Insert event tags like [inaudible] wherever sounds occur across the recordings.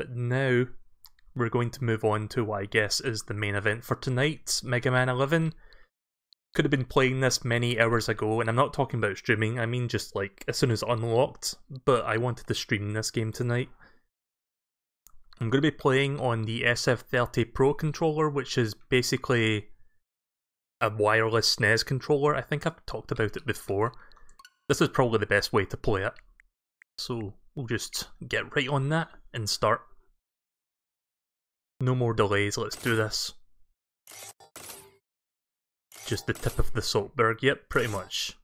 but now we're going to move on to what I guess is the main event for tonight, Mega Man 11. Could have been playing this many hours ago, and I'm not talking about streaming, I mean just like as soon as unlocked, but I wanted to stream this game tonight. I'm going to be playing on the SF30 Pro controller, which is basically a wireless SNES controller. I think I've talked about it before. This is probably the best way to play it. So we'll just get right on that and start. No more delays, let's do this. Just the tip of the Saltberg, yep, pretty much.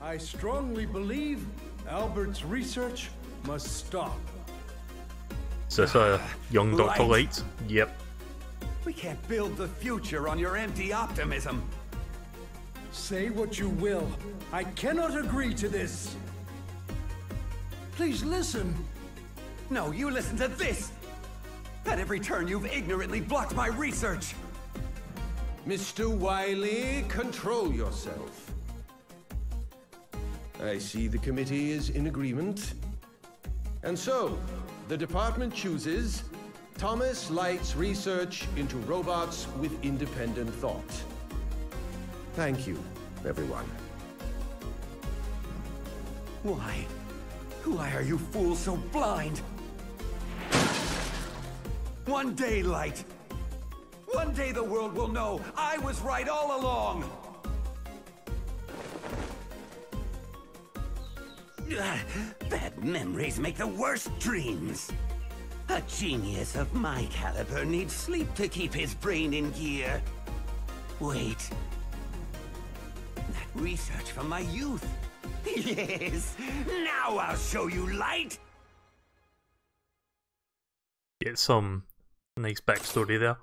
I strongly believe Albert's research must stop. This a young [laughs] Dr. Light. Light? Yep. We can't build the future on your empty optimism. Say what you will. I cannot agree to this. Please listen. No, you listen to this! At every turn, you've ignorantly blocked my research! Mr. Wily, control yourself. I see the committee is in agreement. And so, the department chooses Thomas Light's research into robots with independent thought. Thank you, everyone. Why? Why are you fools so blind? One day, Light. One day the world will know I was right all along. [sighs] Bad memories make the worst dreams. A genius of my caliber needs sleep to keep his brain in gear. Wait. That research from my youth. [laughs] Yes! Now I'll show you light! Get some nice backstory there.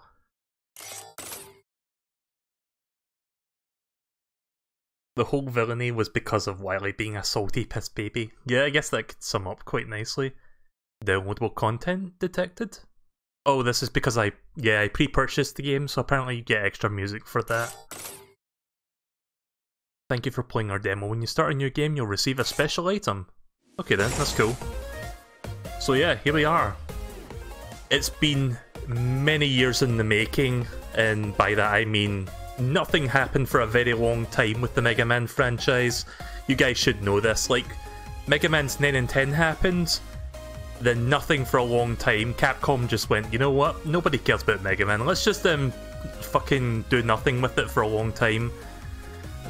The whole villainy was because of Wily being a salty piss baby. Yeah, I guess that could sum up quite nicely. Downloadable content detected? Oh, this is because I, yeah, I pre-purchased the game, so apparently you get extra music for that. Thank you for playing our demo. When you start a new game, you'll receive a special item. Okay then, that's cool. So yeah, here we are. It's been many years in the making, and by that I mean nothing happened for a very long time with the Mega Man franchise. You guys should know this. Like, Mega Man's 9 and 10 happened, then nothing for a long time. Capcom just went, you know what? Nobody cares about Mega Man. Let's just um fucking do nothing with it for a long time.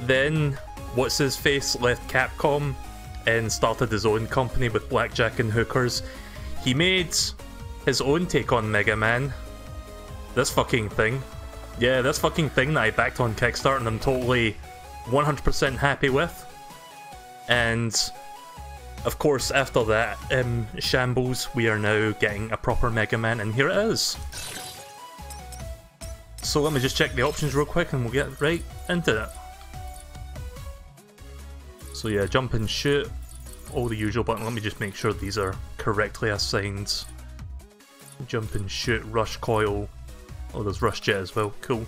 Then, what's his face left Capcom and started his own company with Blackjack and Hookers. He made his own take on Mega Man. This fucking thing. Yeah, this fucking thing that I backed on Kickstarter and I'm totally 100% happy with. And of course, after that um, shambles, we are now getting a proper Mega Man, and here it is. So let me just check the options real quick and we'll get right into it. So yeah, jump and shoot, all the usual button. Let me just make sure these are correctly assigned. Jump and shoot, rush coil. Oh, there's rush jet as well. Cool.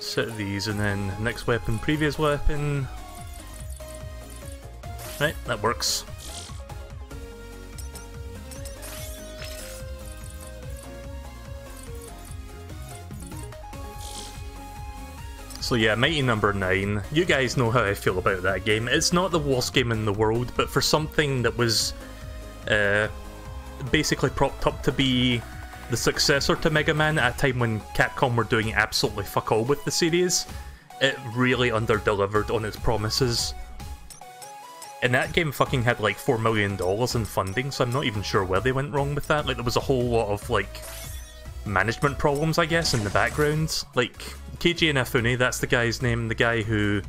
Set these and then next weapon, previous weapon. That works. So yeah, Mighty Number 9. You guys know how I feel about that game. It's not the worst game in the world, but for something that was uh, basically propped up to be the successor to Mega Man at a time when Capcom were doing absolutely fuck all with the series, it really underdelivered on its promises. And that game fucking had like $4 million in funding, so I'm not even sure where they went wrong with that. Like, there was a whole lot of, like, management problems, I guess, in the background. Like, Keiji Inafune, that's the guy's name, the guy who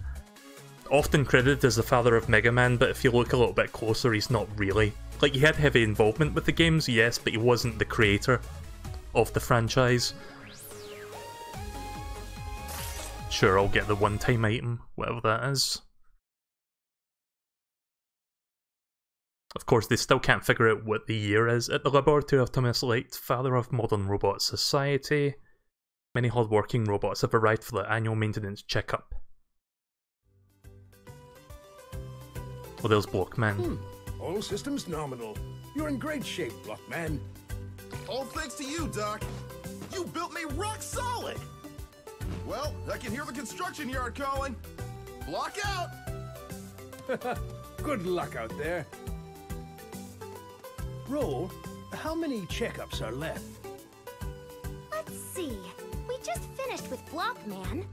often credited as the father of Mega Man, but if you look a little bit closer, he's not really. Like, he had heavy involvement with the games, yes, but he wasn't the creator of the franchise. Sure, I'll get the one-time item, whatever that is. Of course, they still can't figure out what the year is at the laboratory of Thomas Light, father of modern robot society. Many hard-working robots have arrived for their annual maintenance checkup. Oh, there's Blockman. Hmm. All systems nominal. You're in great shape, Blockman. All thanks to you, Doc. You built me rock solid. Well, I can hear the construction yard calling. Block out! [laughs] Good luck out there. Roll, how many checkups are left? Let's see. We just finished with Block Man.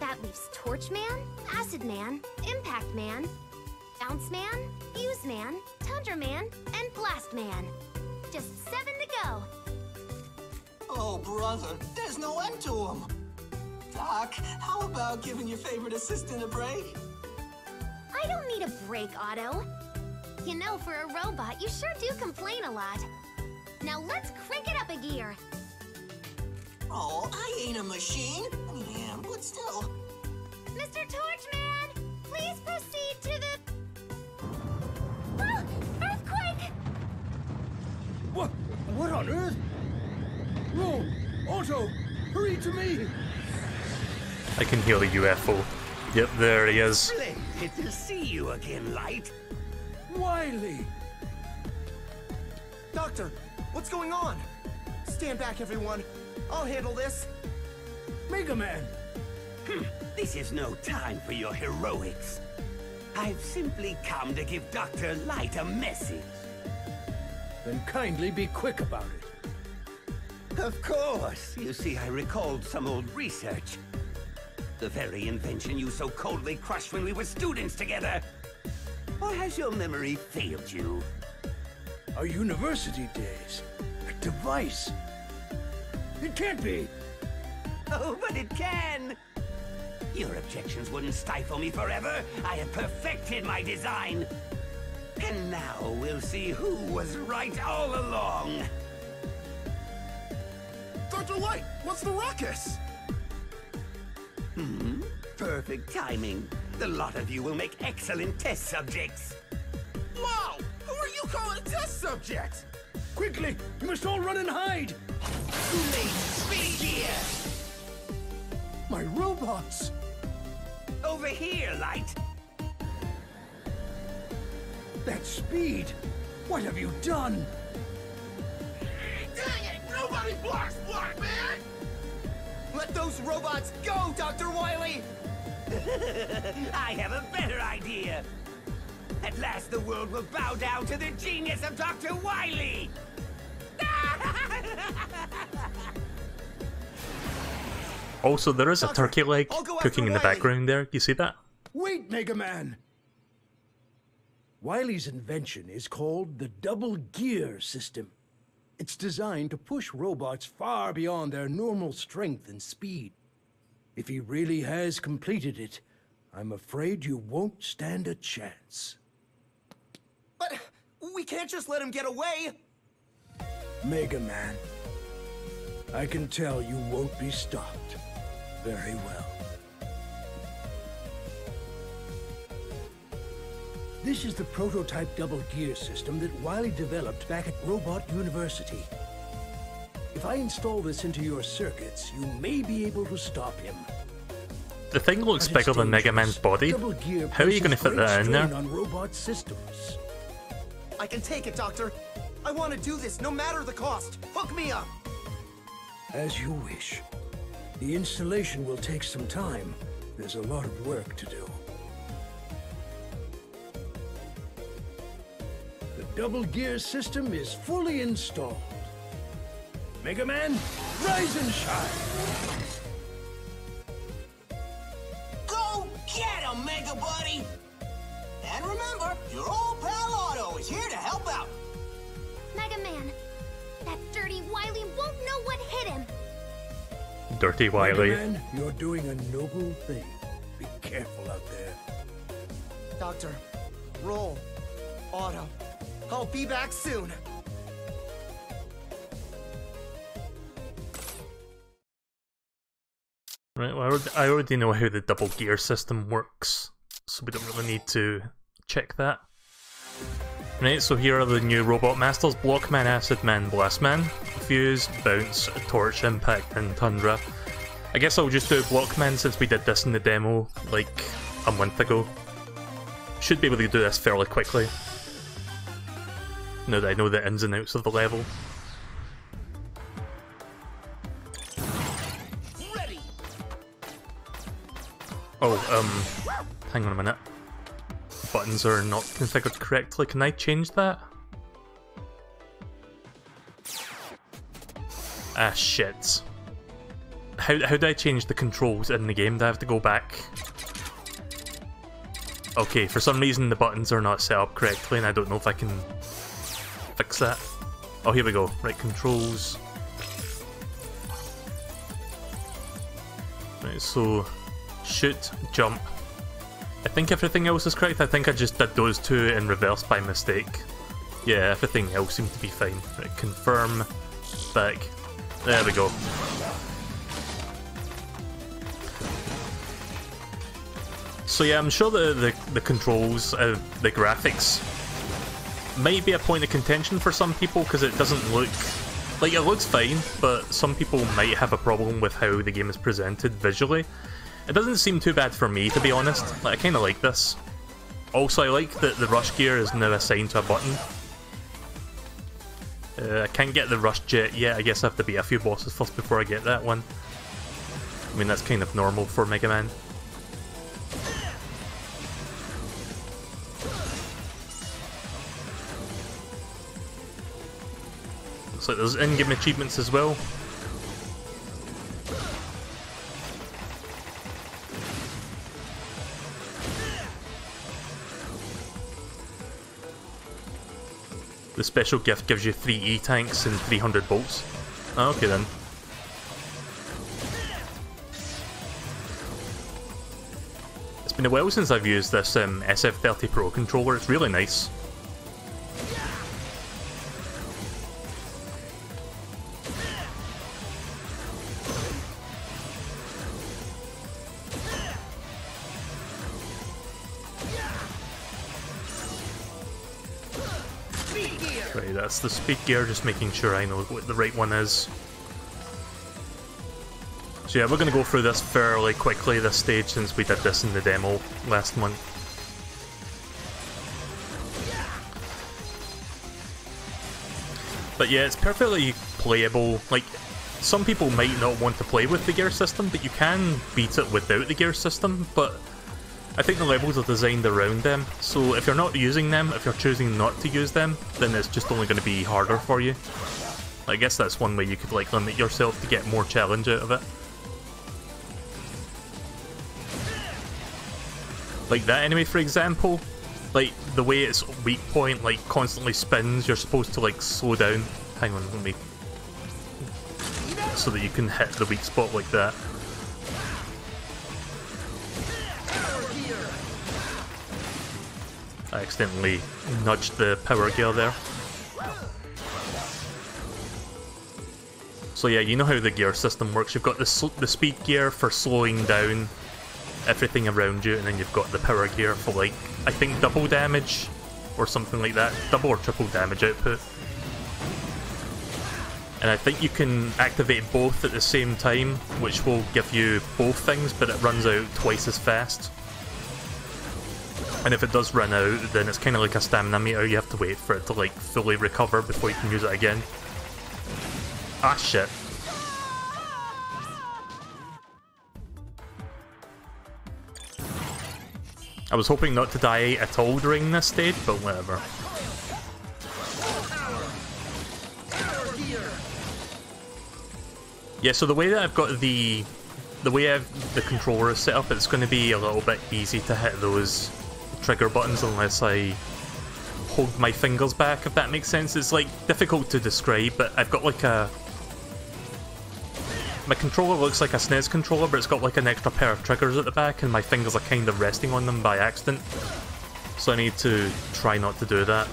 That leaves Torch Man, Acid Man, Impact Man, Bounce Man, Fuse Man, Tundra Man, and Blast Man. Just seven to go. Oh, brother, there's no end to them. Doc, how about giving your favorite assistant a break? I don't need a break, Otto. You know, for a robot, you sure do complain a lot. Now let's crank it up a gear. Oh, I ain't a machine. I mean, I am, but still. Mr. Torchman, please proceed to the... Ah, earthquake! What? What on earth? Roll, Otto, hurry to me! I can hear the UFO. Yep, there he is. Splendid to see you again, Light. Wily! Doctor, what's going on? Stand back, everyone. I'll handle this. Mega Man! Hmm, this is no time for your heroics. I've simply come to give Dr. Light a message. Then kindly be quick about it. Of course. You see, I recalled some old research. The very invention you so coldly crushed when we were students together. Or has your memory failed you? Our university days. A device. It can't be. Oh, but it can! Your objections wouldn't stifle me forever. I have perfected my design. And now we'll see who was right all along. Dr. Light, what's the ruckus? Hmm? Perfect timing. The lot of you will make excellent test subjects. Wow! Who are you calling a test subject? Quickly, you must all run and hide! Who made speed here? My robots! Over here, Light. That speed! What have you done? Dang it! Nobody blocks Block, man! Let those robots go, Dr. Wily! [laughs] I have a better idea. At last the world will bow down to the genius of Dr. Wily! [laughs] Also, there is a turkey leg I'll go after cooking in the background there. You see that? Wait, Mega Man! Wily's invention is called the Double Gear System. It's designed to push robots far beyond their normal strength and speed. If he really has completed it, I'm afraid you won't stand a chance. But we can't just let him get away! Mega Man, I can tell you won't be stopped. Very well. This is the prototype double gear system that Wily developed back at Robot University. If I install this into your circuits, you may be able to stop him. The thing looks bigger than Mega. Man's body. How are you going to fit that in there? on robot systems. I can take it, Doctor. I want to do this, no matter the cost. Hook me up! As you wish. The installation will take some time. There's a lot of work to do. The double gear system is fully installed. Mega Man, rise and shine! Go get him, Mega Buddy! And remember, your old pal Otto is here to help out. Mega Man, that dirty Wily won't know what hit him. Dirty Wily. Mega Man, you're doing a noble thing. Be careful out there. Doctor, Roll. Otto. I'll be back soon. Right, well, I already- know how the double gear system works, so we don't really need to check that. Right, so here are the new robot masters Blockman, Acid Man, Blast Man, Fuse, Bounce, Torch, Impact, and Tundra. I guess I'll just do Blockman since we did this in the demo like a month ago. Should be able to do this fairly quickly. Now that I know the ins and outs of the level. Oh, um, hang on a minute. Buttons are not configured correctly. Can I change that? Ah, shit. How, how do I change the controls in the game? Do I have to go back? Okay, for some reason the buttons are not set up correctly and I don't know if I can fix that. Oh, here we go. Right, controls. Right, so shoot, jump. I think everything else is correct. I think I just did those two in reverse by mistake. Yeah, everything else seems to be fine. Right, confirm, back. There we go. So yeah, I'm sure the, the, the controls, uh, the graphics, might be a point of contention for some people because it doesn't look... Like, it looks fine, but some people might have a problem with how the game is presented visually. It doesn't seem too bad for me, to be honest. Like, I kind of like this. Also, I like that the rush gear is now assigned to a button. Uh, I can't get the rush jet yet. I guess I have to beat a few bosses first before I get that one. I mean, that's kind of normal for Mega Man. Looks like there's in-game achievements as well. The special gift gives you 3 E-tanks and 300 bolts. Oh, okay then. It's been a while since I've used this um, SF30 Pro controller, it's really nice. That's the speed gear, just making sure I know what the right one is. So yeah, we're going to go through this fairly quickly, this stage, since we did this in the demo last month. But yeah, it's perfectly playable. Like, some people might not want to play with the gear system, but you can beat it without the gear system, but I think the levels are designed around them, so if you're not using them, if you're choosing not to use them, then it's just only going to be harder for you. I guess that's one way you could like limit yourself to get more challenge out of it. Like that enemy, for example, like the way its weak point like constantly spins, you're supposed to like slow down. Hang on, let me... So that you can hit the weak spot like that. I accidentally nudged the power gear there. So yeah, you know how the gear system works. You've got the, the speed gear for slowing down everything around you, and then you've got the power gear for like, I think double damage or something like that. Double or triple damage output. And I think you can activate both at the same time, which will give you both things, but it runs out twice as fast. And if it does run out, then it's kind of like a stamina meter, you have to wait for it to like fully recover before you can use it again. Ah shit. I was hoping not to die at all during this stage, but whatever. Yeah, so the way that I've got the the way I've, the controller is set up, it's going to be a little bit easy to hit those trigger buttons unless I hold my fingers back, if that makes sense. It's like difficult to describe, but I've got like a... My controller looks like a SNES controller, but it's got like an extra pair of triggers at the back, and my fingers are kind of resting on them by accident. So I need to try not to do that.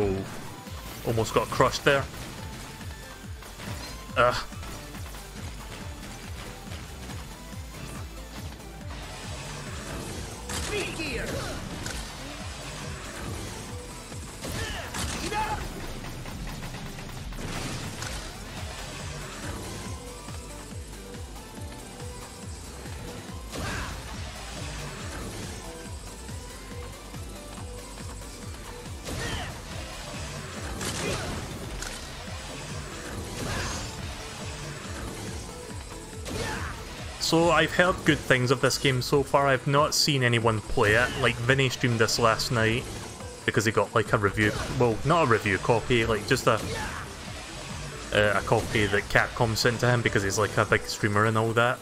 Oh, almost got crushed there. Ugh. So I've heard good things of this game so far. I've not seen anyone play it. Like Vinny streamed this last night because he got like a review. Well, not a review copy, like just a uh, a copy that Capcom sent to him because he's like a big streamer and all that.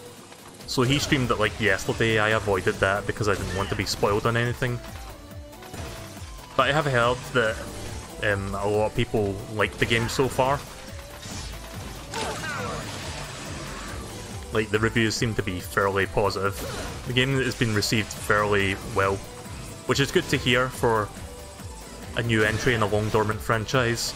So he streamed it like yesterday. I avoided that because I didn't want to be spoiled on anything. But I have heard that um, a lot of people like the game so far. Like, the reviews seem to be fairly positive. The game has been received fairly well, which is good to hear for a new entry in a long dormant franchise.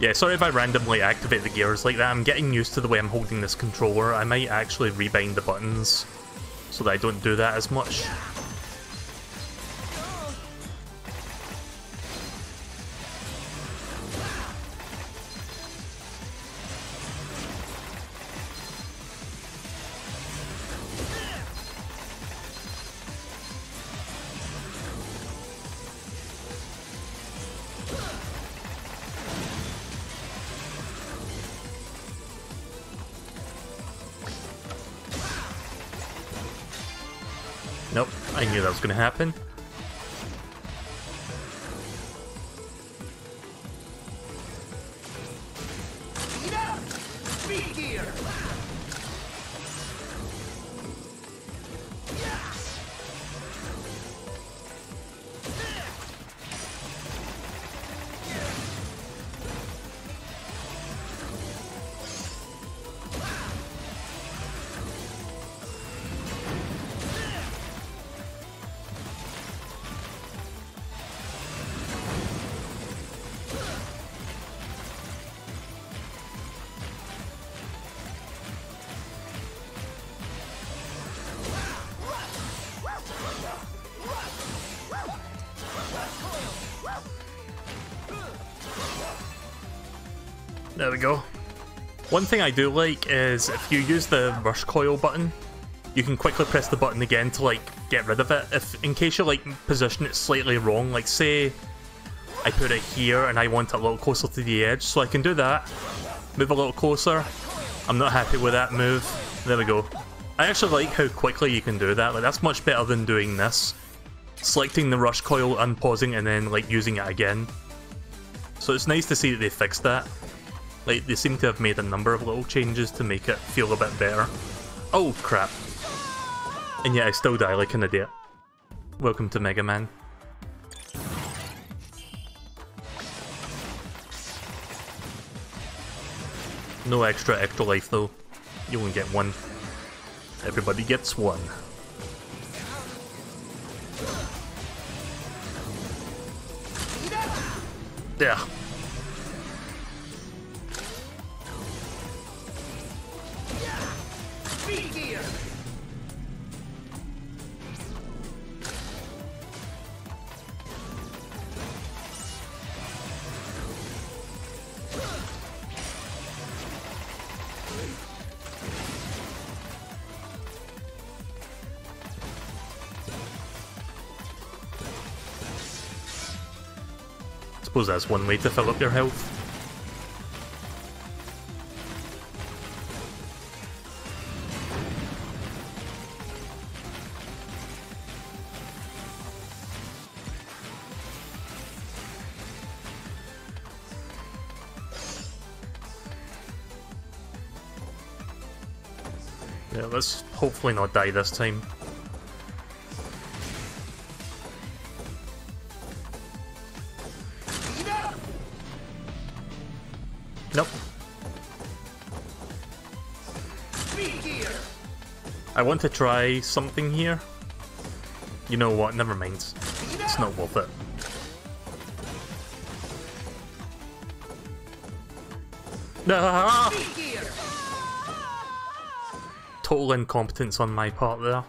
Yeah, sorry if I randomly activate the gears like that. I'm getting used to the way I'm holding this controller. I might actually rebind the buttons so that I don't do that as much. Was gonna happen. One thing I do like is if you use the rush coil button, you can quickly press the button again to like get rid of it. If in case you like position it slightly wrong, like say I put it here and I want it a little closer to the edge, so I can do that. Move a little closer. I'm not happy with that move. There we go. I actually like how quickly you can do that. Like that's much better than doing this. Selecting the rush coil, unpausing, and then like using it again. So it's nice to see that they fixed that. Like, they seem to have made a number of little changes to make it feel a bit better. Oh, crap. And yet I still die like an idiot. Welcome to Mega Man. No extra extra life though. You only get one. Everybody gets one. Yeah. Suppose that's one way to fill up your health. Yeah, let's hopefully not die this time. Want to try something here. You know what? Never mind. It's not worth it. [laughs] Total incompetence on my part there.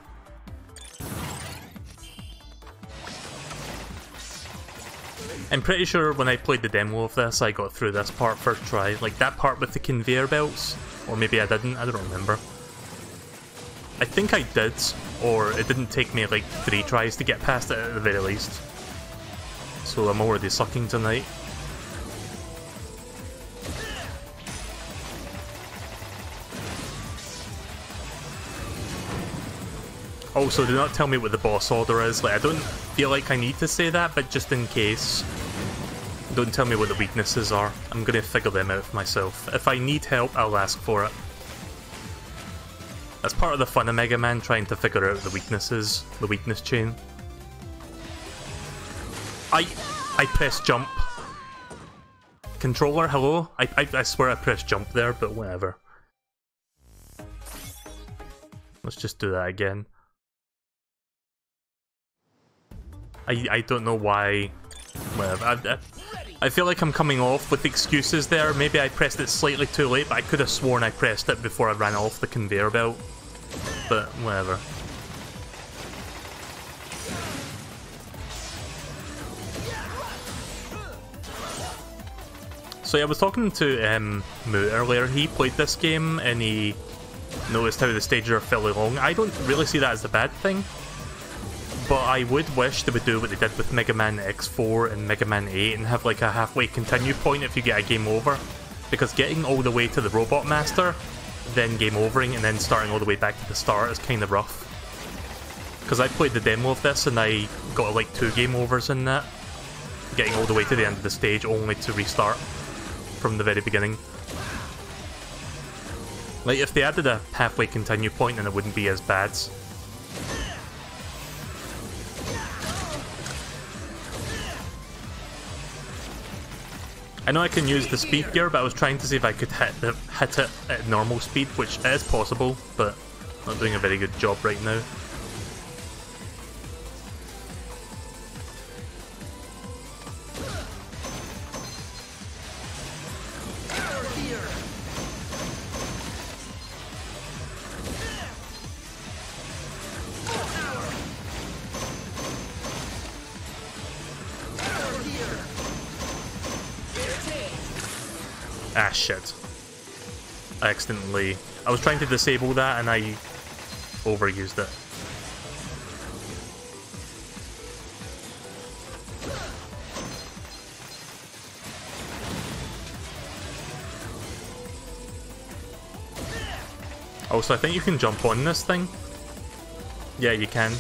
I'm pretty sure when I played the demo of this, I got through this part first try. Like that part with the conveyor belts. Or maybe I didn't, I don't remember. I think I did, or it didn't take me like three tries to get past it at the very least. So I'm already sucking tonight. Also, do not tell me what the boss order is. Like, I don't feel like I need to say that, but just in case, don't tell me what the weaknesses are. I'm gonna figure them out myself. If I need help, I'll ask for it. That's part of the fun of Mega Man, trying to figure out the weaknesses, the weakness chain. I I press jump. Controller, hello? I, I, I swear I pressed jump there, but whatever. Let's just do that again. I, I don't know why. Whatever. I, I, I feel like I'm coming off with excuses there. Maybe I pressed it slightly too late, but I could have sworn I pressed it before I ran off the conveyor belt. But whatever. So yeah, I was talking to um, Moo earlier. He played this game and he noticed how the stages are fairly long. I don't really see that as a bad thing but I would wish they would do what they did with Mega Man X4 and Mega Man 8 and have like a halfway continue point if you get a game over. Because getting all the way to the Robot Master, then game overing, and then starting all the way back to the start is kind of rough. Because I played the demo of this and I got like two game overs in that. Getting all the way to the end of the stage only to restart from the very beginning. Like, if they added a halfway continue point, then it wouldn't be as bad. I know I can use the speed gear, but I was trying to see if I could hit, the, hit it at normal speed, which is possible, but not doing a very good job right now. I was trying to disable that and I overused it. Also, I think you can jump on this thing. Yeah, you can.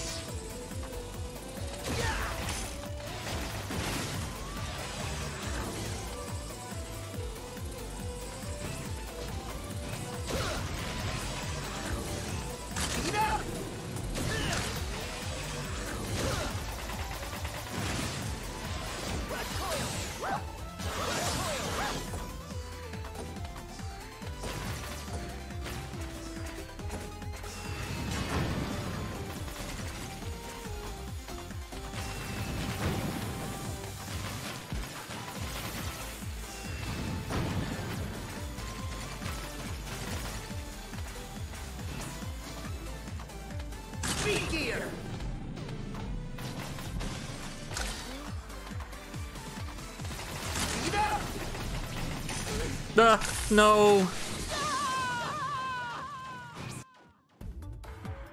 No.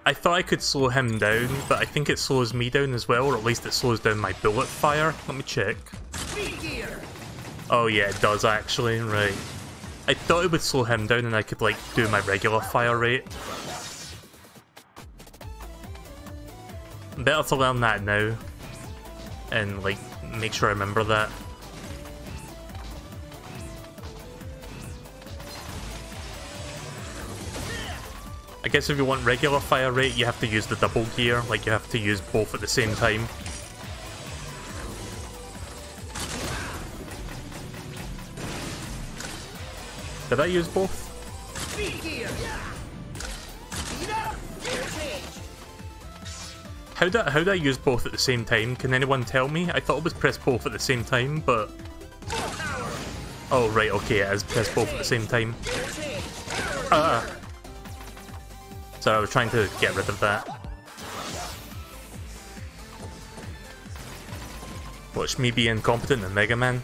I thought I could slow him down, but I think it slows me down as well, or at least it slows down my bullet fire. Let me check. Oh yeah, it does actually, right. I thought it would slow him down and I could like do my regular fire rate. Better to learn that now. And like, make sure I remember that. I guess if you want regular fire rate, you have to use the double gear, like you have to use both at the same time. Did I use both? How did, how did I use both at the same time? Can anyone tell me? I thought it was press both at the same time, but... Oh, right, okay, it is press both at the same time. Ah! So I was trying to get rid of that. Watch me be incompetent in Mega Man.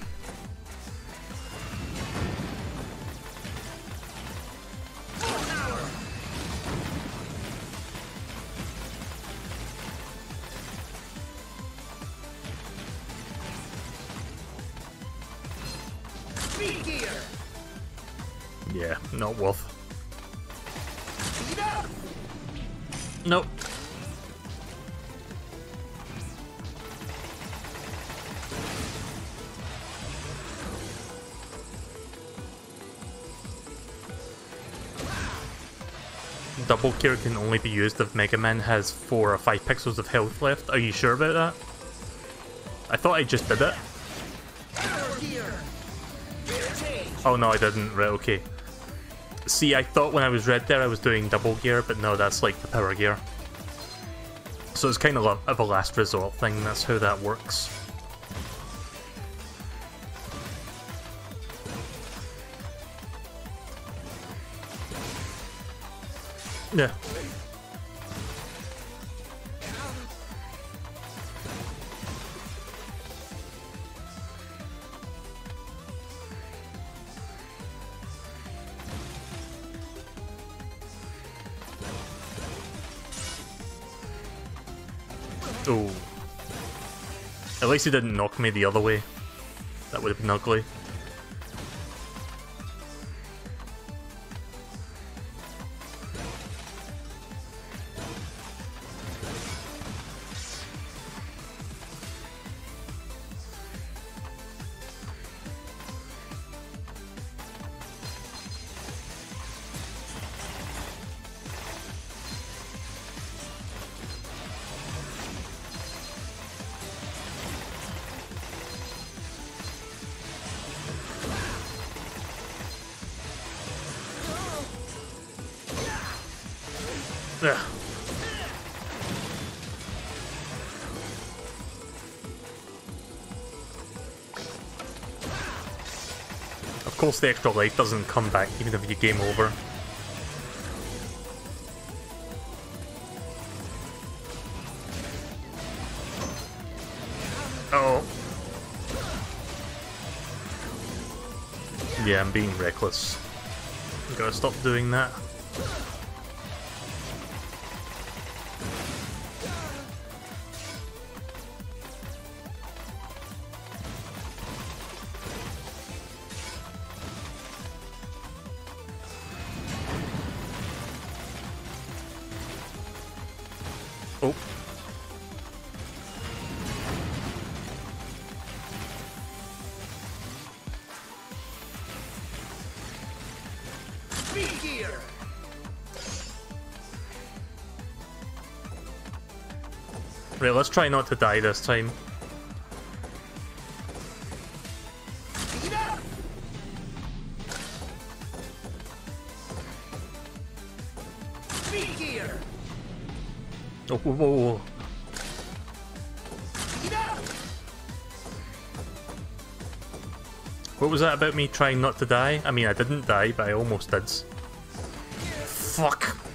Gear can only be used if Mega Man has 4 or 5 pixels of health left. Are you sure about that? I thought I just did it. Oh no, I didn't. Right, okay. See, I thought when I was red there I was doing double gear, but no, that's like the power gear. So it's kind of of a last resort thing, that's how that works. Yeah. Oh. At least he didn't knock me the other way. That would have been ugly. The extra life doesn't come back even if you game over. Oh. Yeah, I'm being reckless. Gotta stop doing that. Let's try not to die this time. Oh, whoa, whoa, whoa. What was that about me trying not to die? I mean, I didn't die, but I almost did. Fuck.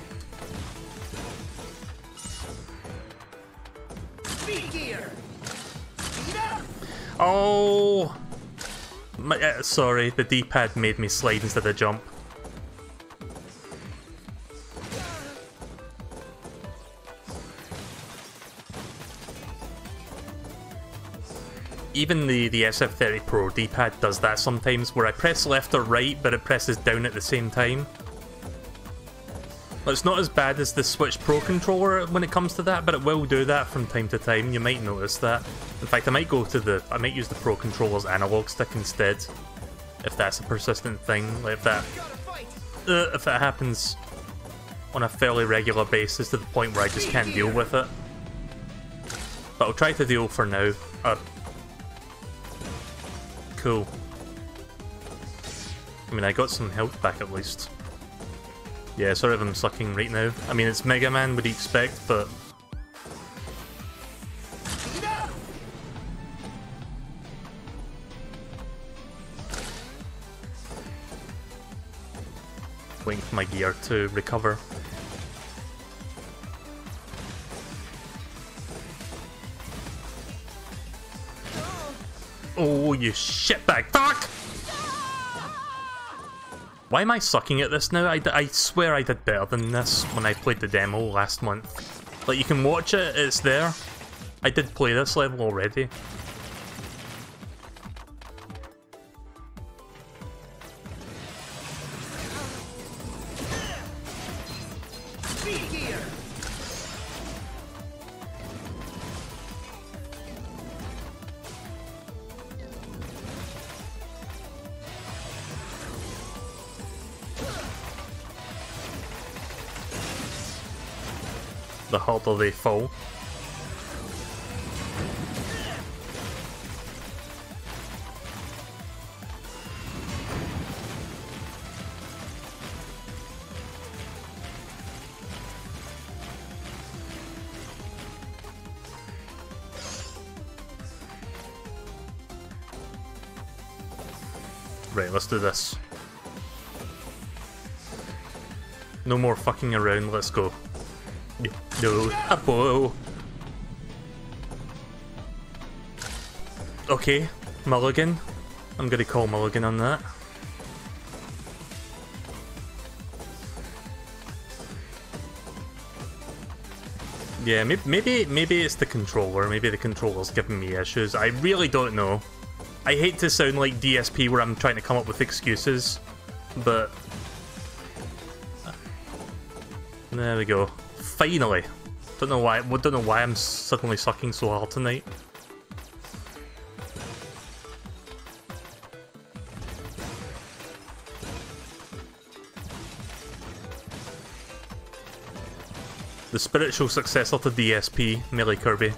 Sorry, the D-pad made me slide instead of jump. Even the, the SF30 Pro D-pad does that sometimes, where I press left or right, but it presses down at the same time. Well, it's not as bad as the Switch Pro controller when it comes to that, but it will do that from time to time. You might notice that. In fact, I might go to the... I might use the Pro controller's analog stick instead, if that's a persistent thing. Like if that... Uh, if it happens on a fairly regular basis to the point where I just can't deal with it. But I'll try to deal for now. Uh, cool. I mean, I got some health back at least. Yeah, sorry I'm sucking right now. I mean, it's Mega Man, would you expect, but... For my gear to recover. Oh, you shitbag! Fuck! Why am I sucking at this now? I, I swear I did better than this when I played the demo last month. Like, you can watch it, it's there. I did play this level already. Harder they fall. Right, let's do this. No more fucking around, let's go. No. Okay, Mulligan. I'm gonna call Mulligan on that. Yeah, maybe, maybe maybe it's the controller. Maybe the controller's giving me issues. I really don't know. I hate to sound like DSP where I'm trying to come up with excuses, but uh, there we go. Finally. Don't know why. Don't know why I'm suddenly sucking so hard tonight. The spiritual successor to DSP, Melee Kirby.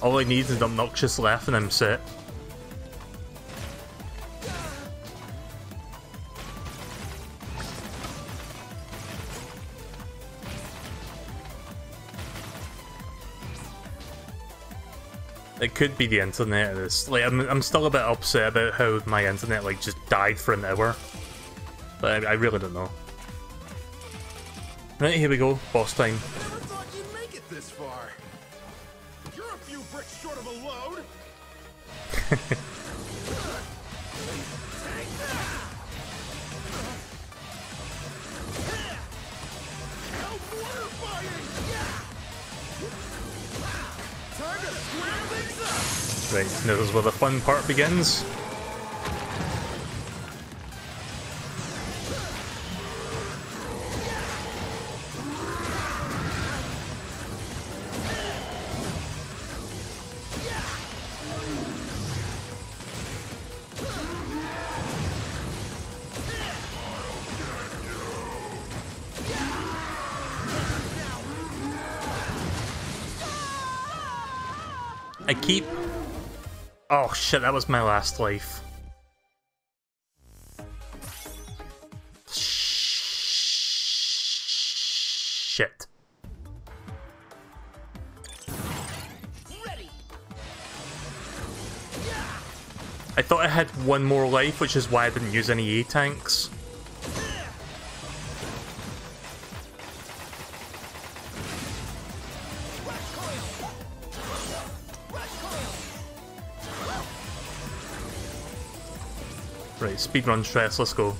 All I need is an obnoxious laugh and I'm set. Could be the internet. It's like I'm, I'm still a bit upset about how my internet like just died for an hour, but I, I really don't know. Right, here we go, boss time. Is where the fun part begins. Oh shit, that was my last life. Shit. I thought I had one more life, which is why I didn't use any E-tanks. Speedrun stress, let's go.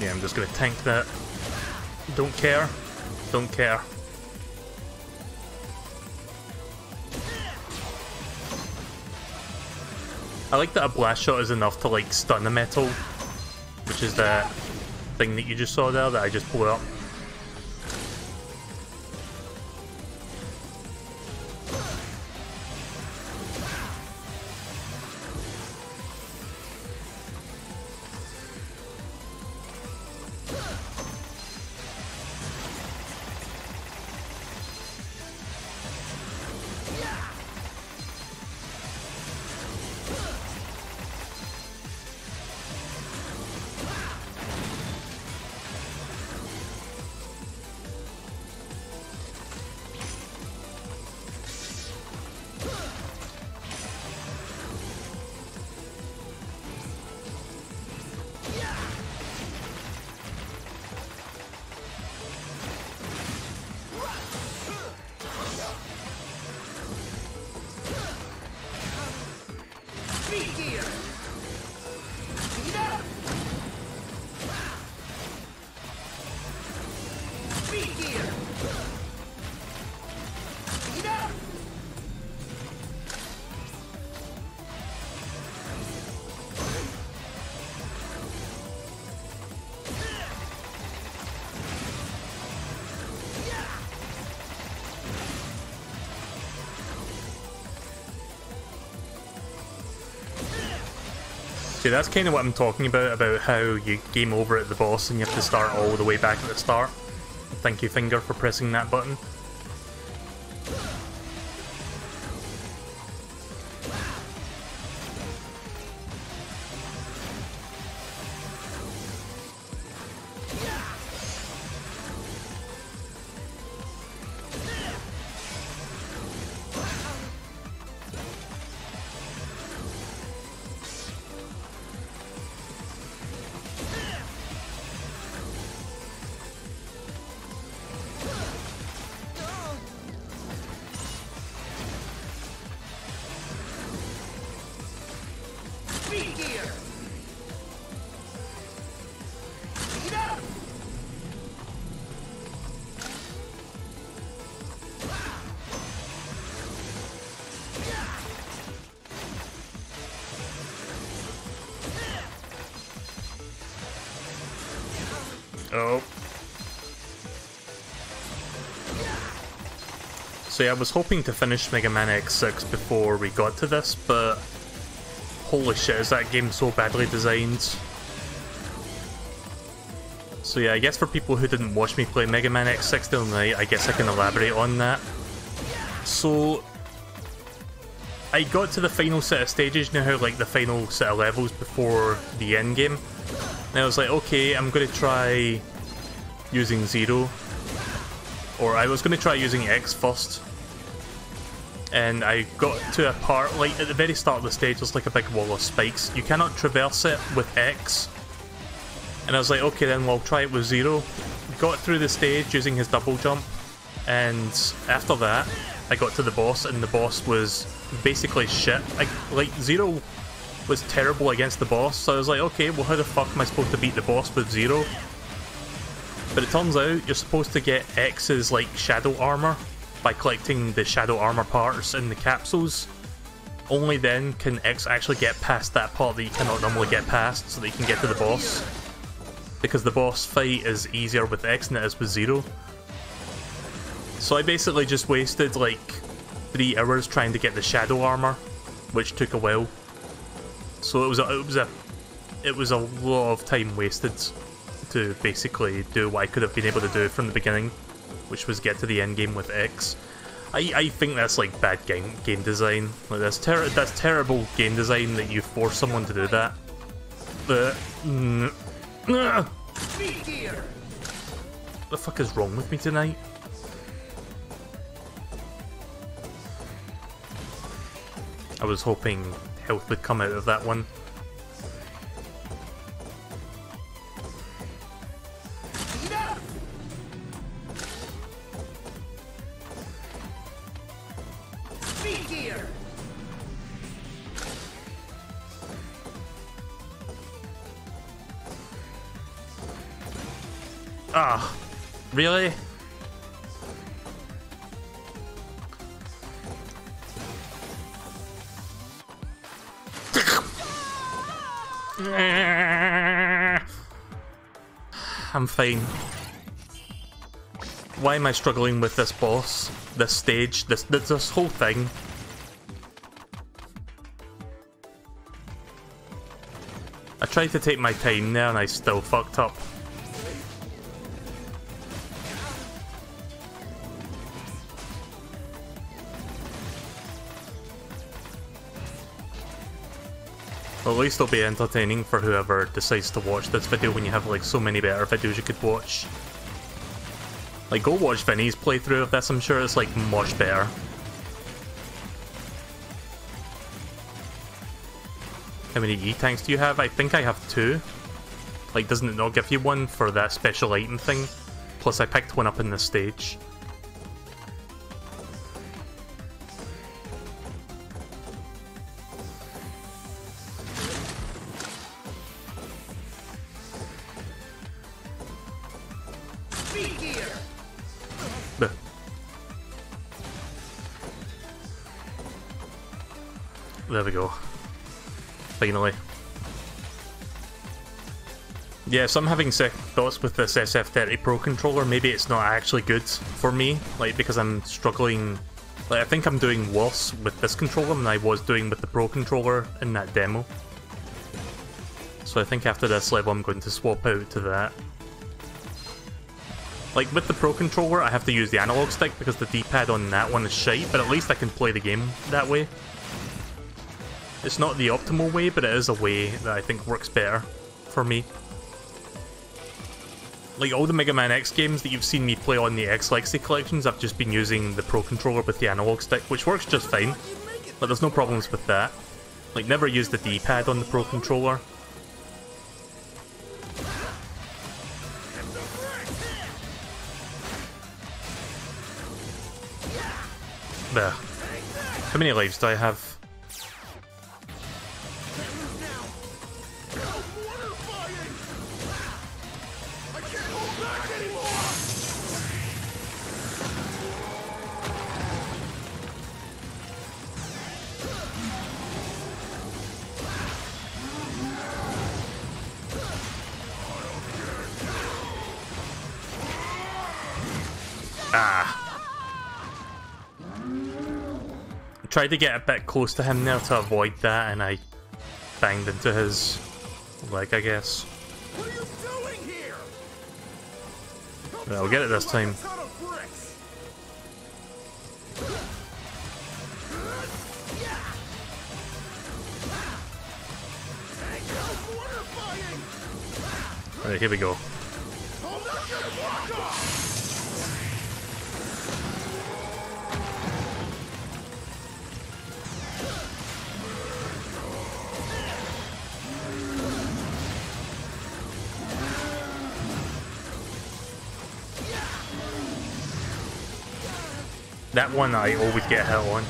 Yeah, I'm just gonna tank that. Don't care. Don't care. I like that a blast shot is enough to like stun a metal, which is that thing that you just saw there that I just blew up. See, that's kind of what I'm talking about, about how you game over at the boss and you have to start all the way back at the start. Thank you, Finger, for pressing that button. Yeah, I was hoping to finish Mega Man X6 before we got to this, but holy shit, is that game so badly designed. So yeah, I guess for people who didn't watch me play Mega Man X6 the other night, I guess I can elaborate on that. So, I got to the final set of stages, you know how like the final set of levels before the end game? And I was like, okay, I'm going to try using Zero. Or I was going to try using X first. And I got to a part, like at the very start of the stage, there's like a big wall of spikes. You cannot traverse it with X. And I was like, okay then, well, I'll try it with Zero. Got through the stage using his double jump. And after that, I got to the boss, and the boss was basically shit. I, like, Zero was terrible against the boss, so I was like, okay, well how the fuck am I supposed to beat the boss with Zero? But it turns out you're supposed to get X's like shadow armor by collecting the shadow armor parts in the capsules. Only then can X actually get past that part that you cannot normally get past so that you can get to the boss. Because the boss fight is easier with X than it is with Zero. So I basically just wasted like three hours trying to get the shadow armor, which took a while. So it was a, it was a it was a lot of time wasted to basically do what I could have been able to do from the beginning, which was get to the end game with X. I, I think that's like bad game game design. Like that's ter that's terrible game design that you force someone to do that. But mm, what the fuck is wrong with me tonight? I was hoping health would come out of that one. Ah, really? I'm fine. Why am I struggling with this boss? This stage? This this, this whole thing? I tried to take my time there and I still fucked up. At least it'll be entertaining for whoever decides to watch this video when you have like so many better videos you could watch. Like, go watch Vinny's playthrough of this, I'm sure it's like much better. How many E-tanks do you have? I think I have two. Like, doesn't it not give you one for that special item thing? Plus, I picked one up in this stage. There we go. Finally. Yeah, so I'm having second thoughts with this SF30 Pro controller. Maybe it's not actually good for me, like because I'm struggling. Like I think I'm doing worse with this controller than I was doing with the Pro controller in that demo. So I think after this level I'm going to swap out to that. Like, with the Pro Controller, I have to use the analog stick because the D-pad on that one is shite, but at least I can play the game that way. It's not the optimal way, but it is a way that I think works better for me. Like, all the Mega Man X games that you've seen me play on the X Legacy collections, I've just been using the Pro Controller with the analog stick, which works just fine. But there's no problems with that. Like, never use the D-pad on the Pro Controller. There. How many lives do I have? Tried to get a bit close to him there to avoid that, and I banged into his leg, I guess. What are you doing here? But I'll get it this time. Ton of bricks. Mortar fighting. Alright, here we go. That one I always get hit on.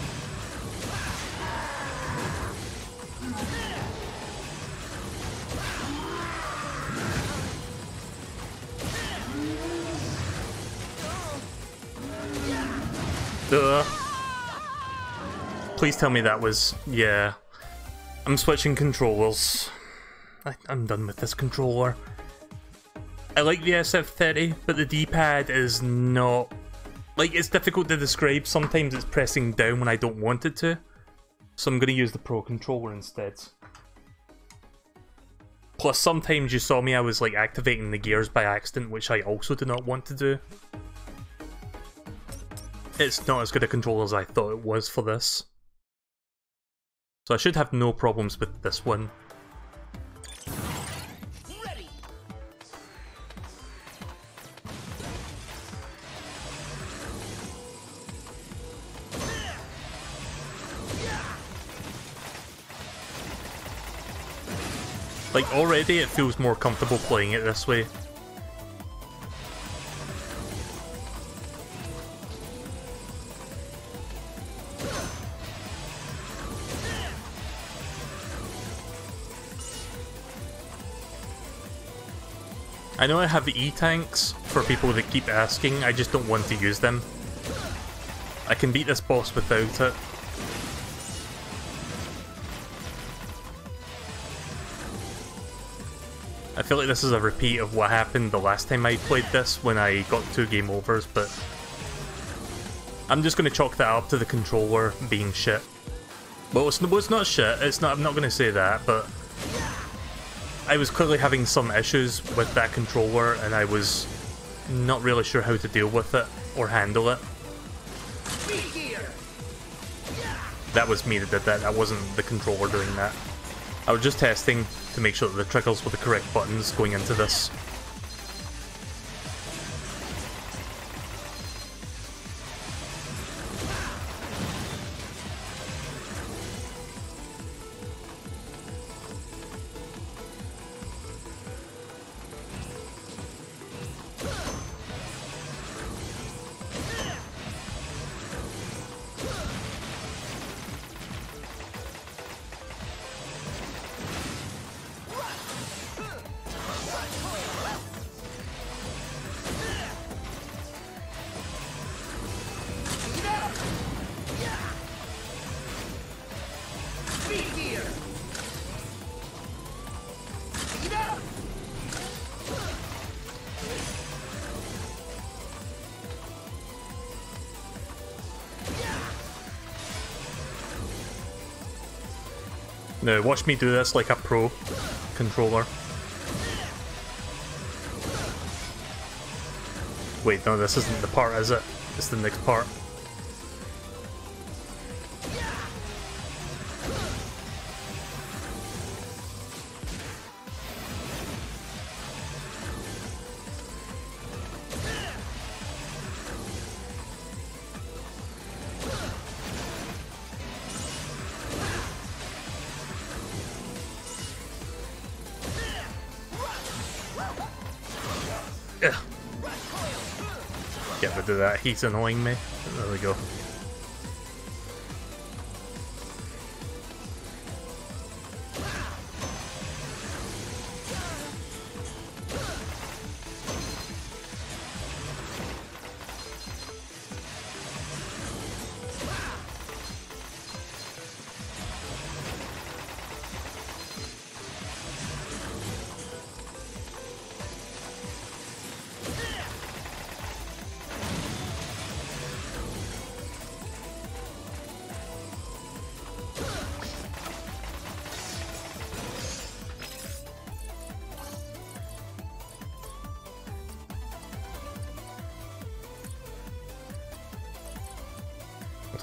Please tell me that was... yeah. I'm switching controllers. I, I'm done with this controller. I like the SF30, but the D-pad is not... Like, it's difficult to describe. Sometimes it's pressing down when I don't want it to. So I'm going to use the Pro Controller instead. Plus, sometimes you saw me, I was like activating the gears by accident, which I also do not want to do. It's not as good a controller as I thought it was for this. So I should have no problems with this one. Like, already it feels more comfortable playing it this way. I know I have the E-tanks for people that keep asking, I just don't want to use them. I can beat this boss without it. Feel like this is a repeat of what happened the last time I played this when I got two game overs, but I'm just going to chalk that up to the controller being shit. Well, it's, well, it's not shit, it's not, I'm not going to say that, but I was clearly having some issues with that controller and I was not really sure how to deal with it or handle it. That was me that did that, that wasn't the controller doing that. I was just testing to make sure that the triggers were the correct buttons going into this. Now watch me do this like a pro. controller. Wait, no, this isn't the part, is it? It's the next part. He's annoying me. There we go.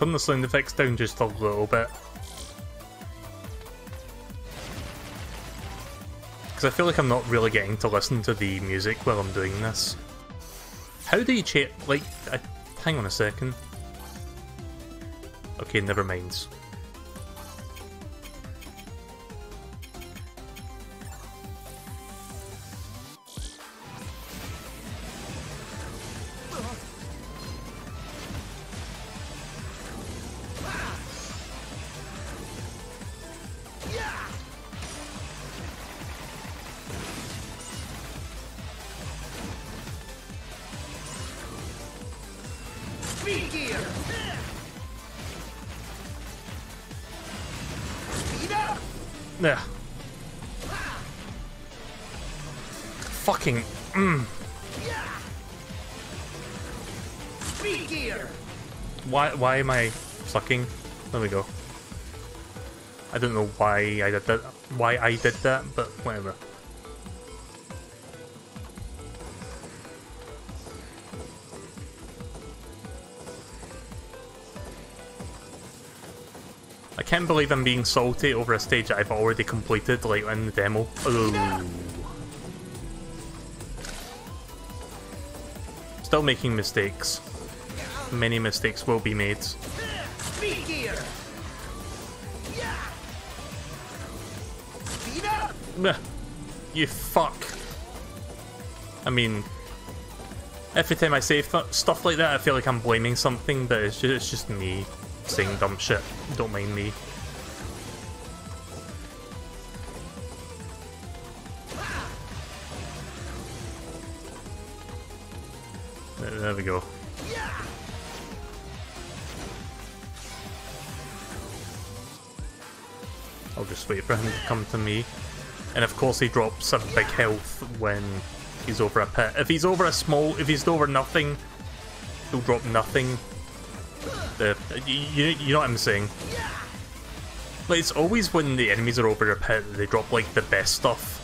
Turn the sound effects down just a little bit. Because I feel like I'm not really getting to listen to the music while I'm doing this. How do you change... like... I, hang on a second. Okay, never mind. Why, am I sucking? There we go. I don't know why I did that, why I did that, but whatever. I can't believe I'm being salty over a stage that I've already completed, like in the demo. Ooh. Still making mistakes. Many mistakes will be made. You fuck. I mean, every time I say stuff like that, I feel like I'm blaming something, but it's just, it's just me saying dumb shit. Don't mind me. There we go. Wait for him to come to me. And of course he drops a big health when he's over a pit. If he's over a small, if he's over nothing, he'll drop nothing. The, you, you know what I'm saying? Like, it's always when the enemies are over a pit they drop, like, the best stuff.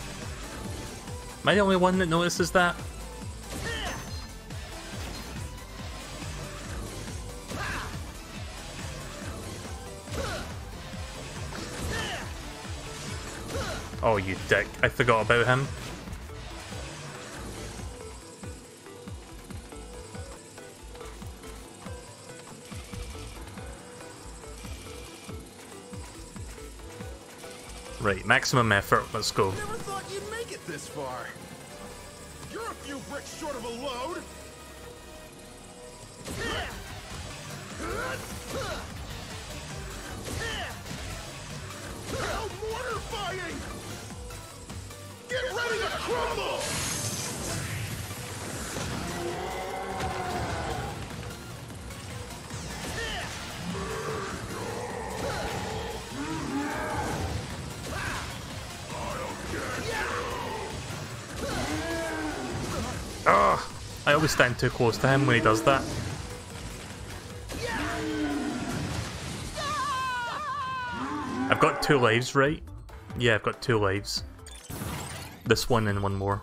Am I the only one that notices that? You dick. I forgot about him. Right, maximum effort, let's go. Never thought you'd make it this far. You're a few bricks short of a load. Fighting! Get ready to crumble! Ugh! I always stand too close to him when he does that. I've got two lives, right? Yeah, I've got two lives. This one and one more.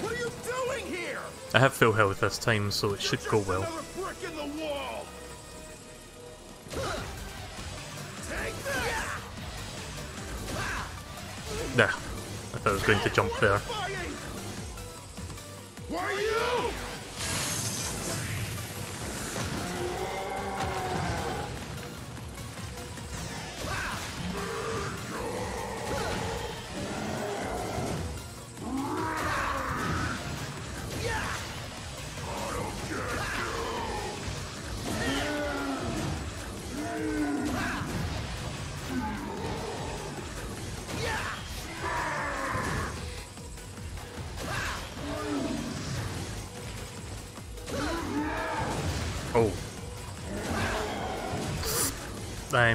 What are you doing here? I have full health this time, so it should go well. Another brick in the wall. Take that. Nah, I thought I was going to jump there.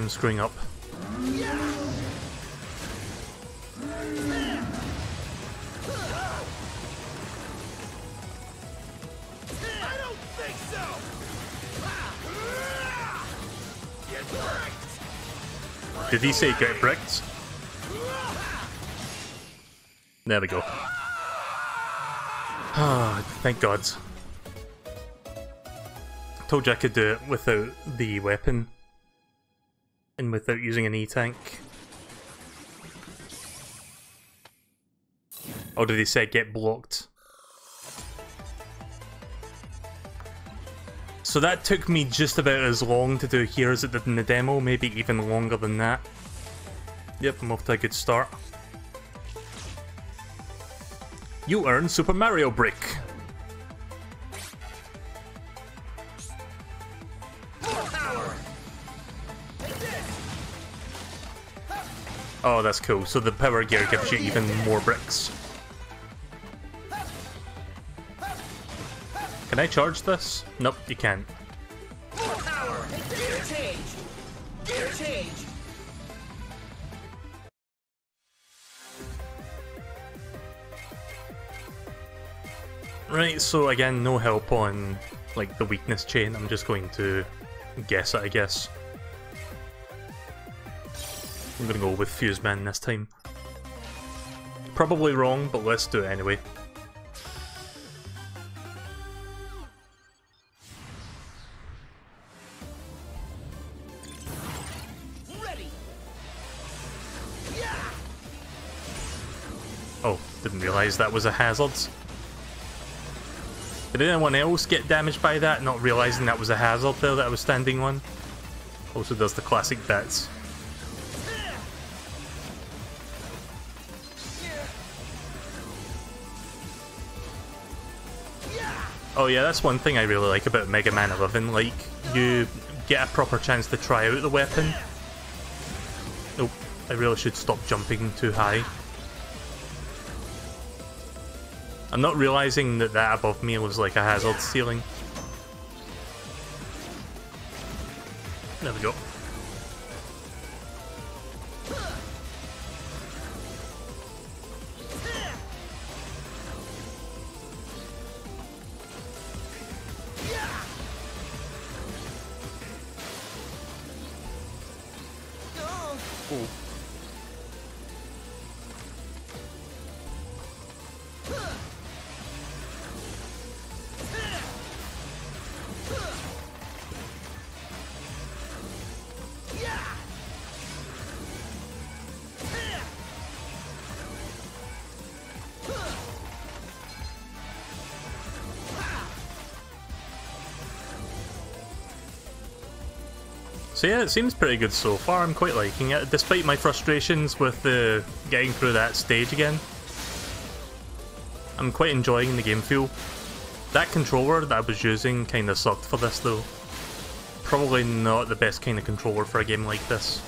I'm screwing up. I don't think so. Get bricked. Did he say get bricked? There we go. Ah, [sighs] thank God. Told you I could do it without the weapon. And without using an E-tank. Or did he say get blocked? So that took me just about as long to do here as it did in the demo, maybe even longer than that. Yep, I'm off to a good start. You earn Super Mario Brick. Oh, that's cool. So the power gear gives you even more bricks. Can I charge this? Nope, you can't. Power! Gear! Right, so again, no help on like the weakness chain. I'm just going to guess it, I guess. I'm gonna go with Fuse Man this time. Probably wrong, but let's do it anyway. Ready! Oh, didn't realise that was a hazard. Did anyone else get damaged by that, not realising that was a hazard there that I was standing on? Also does the classic bits. Oh yeah, that's one thing I really like about Mega Man 11, like, you get a proper chance to try out the weapon. Oh, I really should stop jumping too high. I'm not realising that that above me was like a hazard ceiling. So yeah, it seems pretty good so far. I'm quite liking it, despite my frustrations with the getting through that stage again. I'm quite enjoying the game feel. That controller that I was using kind of sucked for this though. Probably not the best kind of controller for a game like this.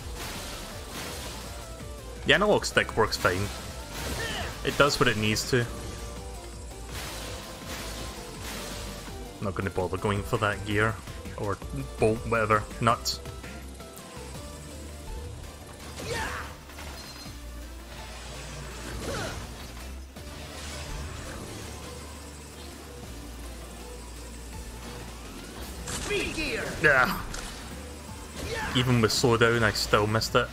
The analog stick works fine. It does what it needs to. I'm not going to bother going for that gear. Or bolt, whatever. Nuts. even with slowdown, I still missed it.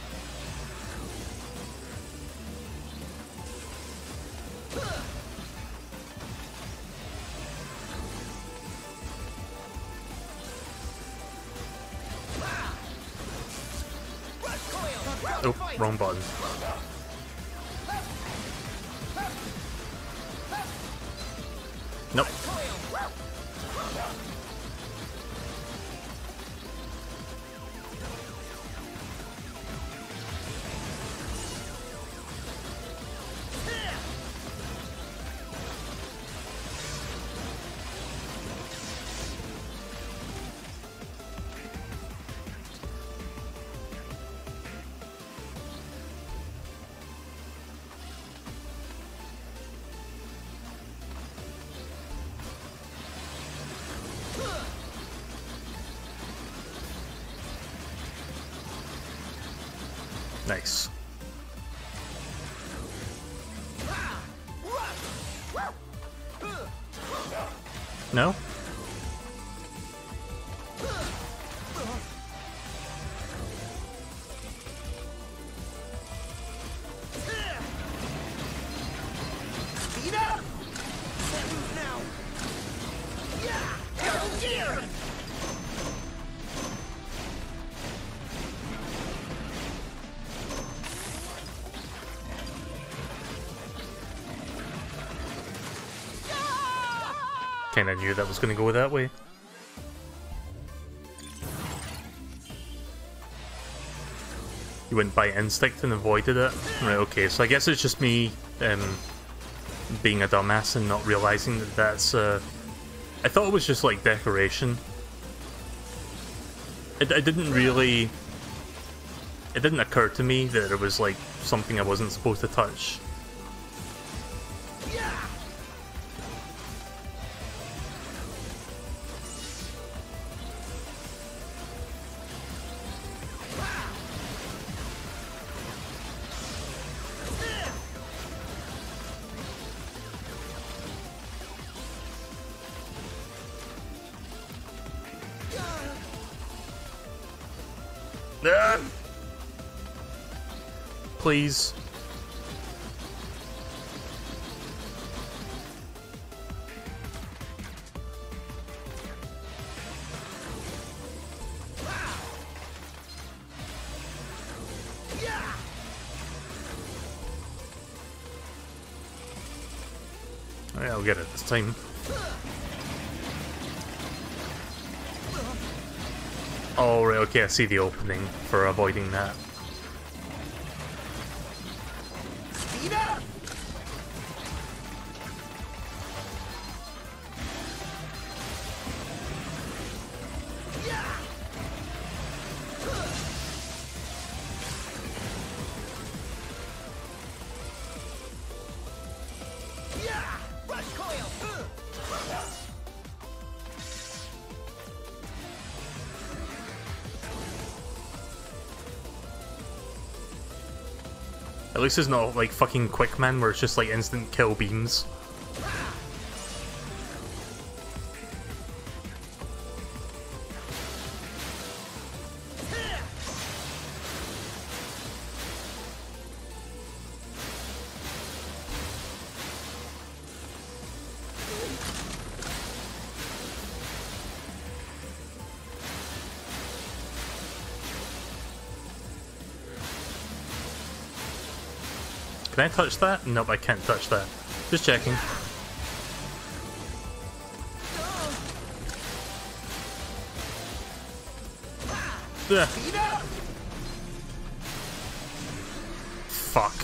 Oh, wrong button. Nice. No? Kinda knew that was gonna go that way. You went by instinct and avoided it? Right, okay, so I guess it's just me um, being a dumbass and not realizing that that's... Uh... I thought it was just like decoration. It, it didn't really... It didn't occur to me that it was like something I wasn't supposed to touch. Please. I'll get it this time. Oh, right, okay, I see the opening for avoiding that. At is not like fucking Quick Quickman where it's just like instant kill beams. I touch that? Nope, I can't touch that. Just checking. Up! Fuck.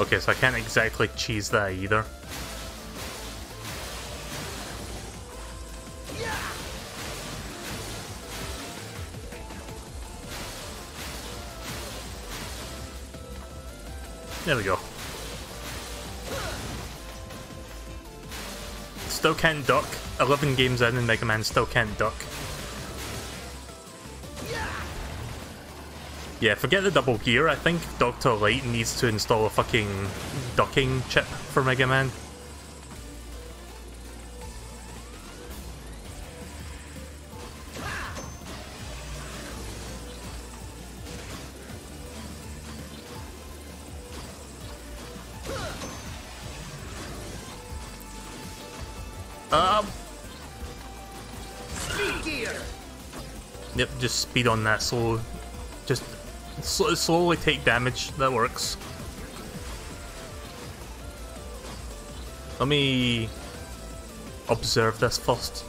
Okay, so I can't exactly cheese that either. There we go. Still can't duck. 11 games in and Mega Man still can't duck. Yeah, forget the double gear. I think Dr. Light needs to install a fucking ducking chip for Mega Man. Speed on that slow. Just sl slowly take damage. That works. Let me observe this first.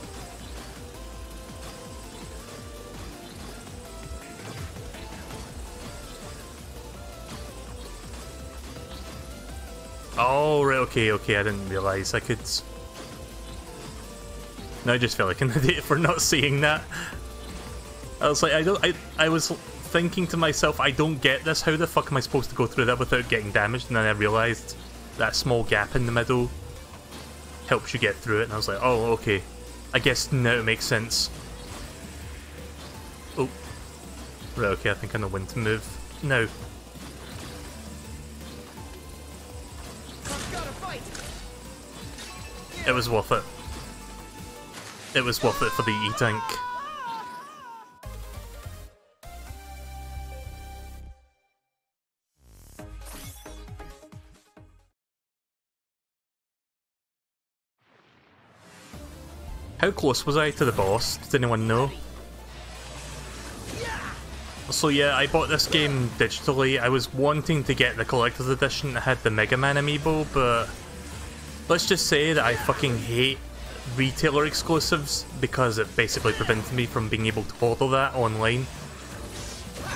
Oh, right, okay, okay, I didn't realise I could... No, I just felt like an [laughs] idiot for not seeing that. I was like, I don't, I, I was thinking to myself, I don't get this, how the fuck am I supposed to go through that without getting damaged? And then I realised that small gap in the middle helps you get through it, and I was like, oh, okay. I guess now it makes sense. Oh. Right, okay, I think I know when to move. No. It was worth it. It was worth it for the E-Tank. How close was I to the boss? Does anyone know? So yeah, I bought this game digitally. I was wanting to get the collector's edition that had the Mega Man amiibo, but let's just say that I fucking hate retailer exclusives because it basically prevented me from being able to order that online.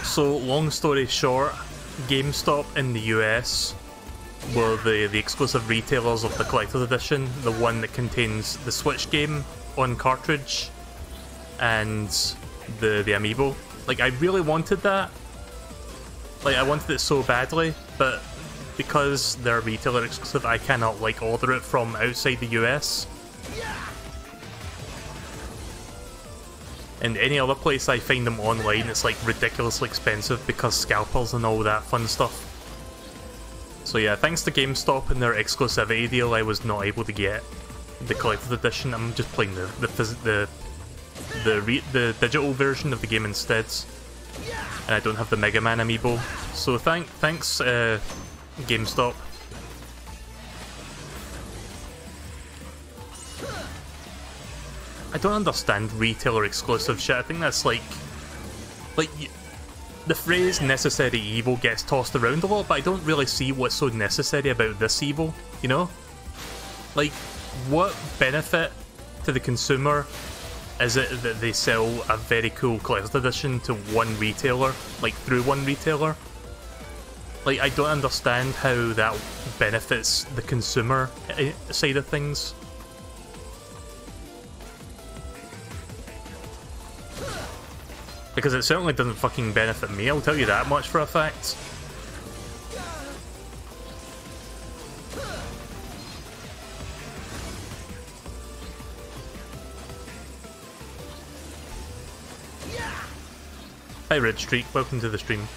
So long story short, GameStop in the US were the, the exclusive retailers of the collector's edition, the one that contains the Switch game on cartridge and the the amiibo. Like I really wanted that. Like I wanted it so badly, but because they're retailer exclusive, I cannot like order it from outside the US. And any other place I find them online, it's like ridiculously expensive because scalpers and all that fun stuff. So yeah, thanks to GameStop and their exclusivity deal, I was not able to get the collector's edition. I'm just playing the the the the, the digital version of the game instead, and I don't have the Mega Man amiibo. So thank thanks uh, GameStop. I don't understand retailer exclusive shit. I think that's like, like, the phrase necessary evil gets tossed around a lot, but I don't really see what's so necessary about this evil, you know? Like, what benefit to the consumer is it that they sell a very cool collector's edition to one retailer, like through one retailer? Like, I don't understand how that benefits the consumer eh, side of things. Because it certainly doesn't fucking benefit me, I'll tell you that much for a fact. Hi Red Streak, welcome to the stream.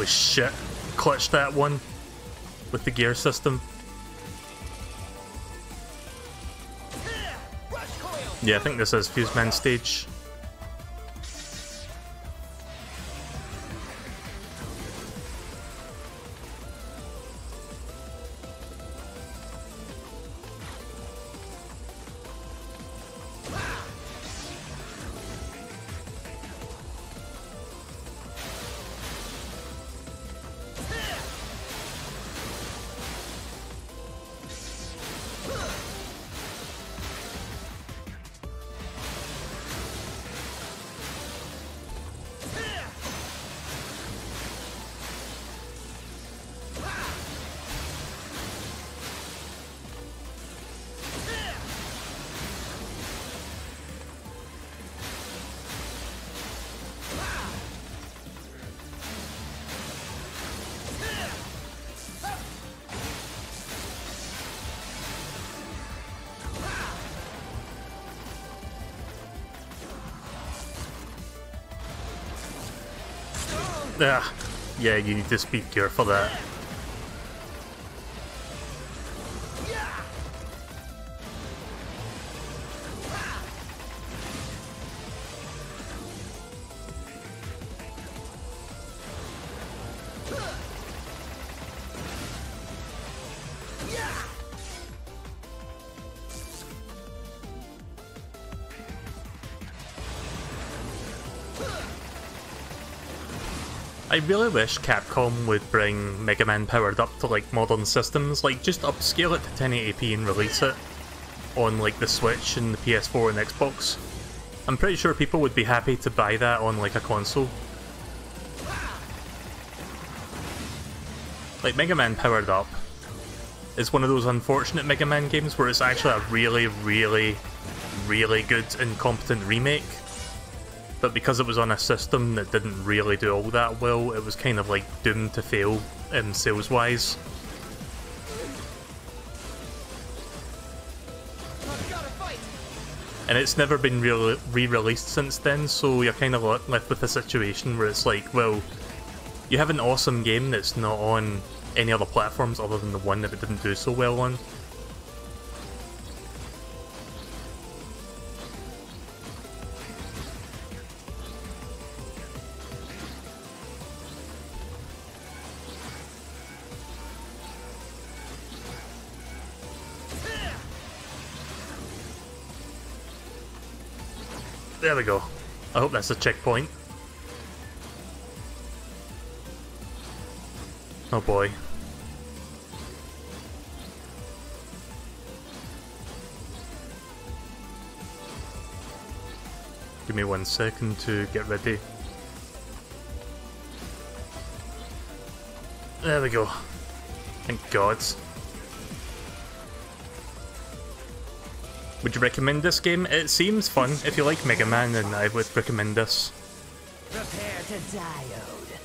Holy shit. Clutch that one with the gear system. Yeah, I think this is Fuse Man stage. Ah, yeah, you need to speed gear for that. I really wish Capcom would bring Mega Man powered up to like modern systems, like just upscale it to 1080p and release it on like the Switch and the PS4 and Xbox. I'm pretty sure people would be happy to buy that on like a console. Like Mega Man powered up is one of those unfortunate Mega Man games where it's actually a really, really, really good and competent remake but because it was on a system that didn't really do all that well, it was kind of like doomed to fail um, sales wise. And it's never been re released since then, so you're kind of left with a situation where it's like, well, you have an awesome game that's not on any other platforms other than the one that it didn't do so well on. We go. I hope that's a checkpoint. Oh boy. Give me one second to get ready. There we go. Thank God. Would you recommend this game? It seems fun. If you like Mega Man, then I would recommend this. Prepare to diode.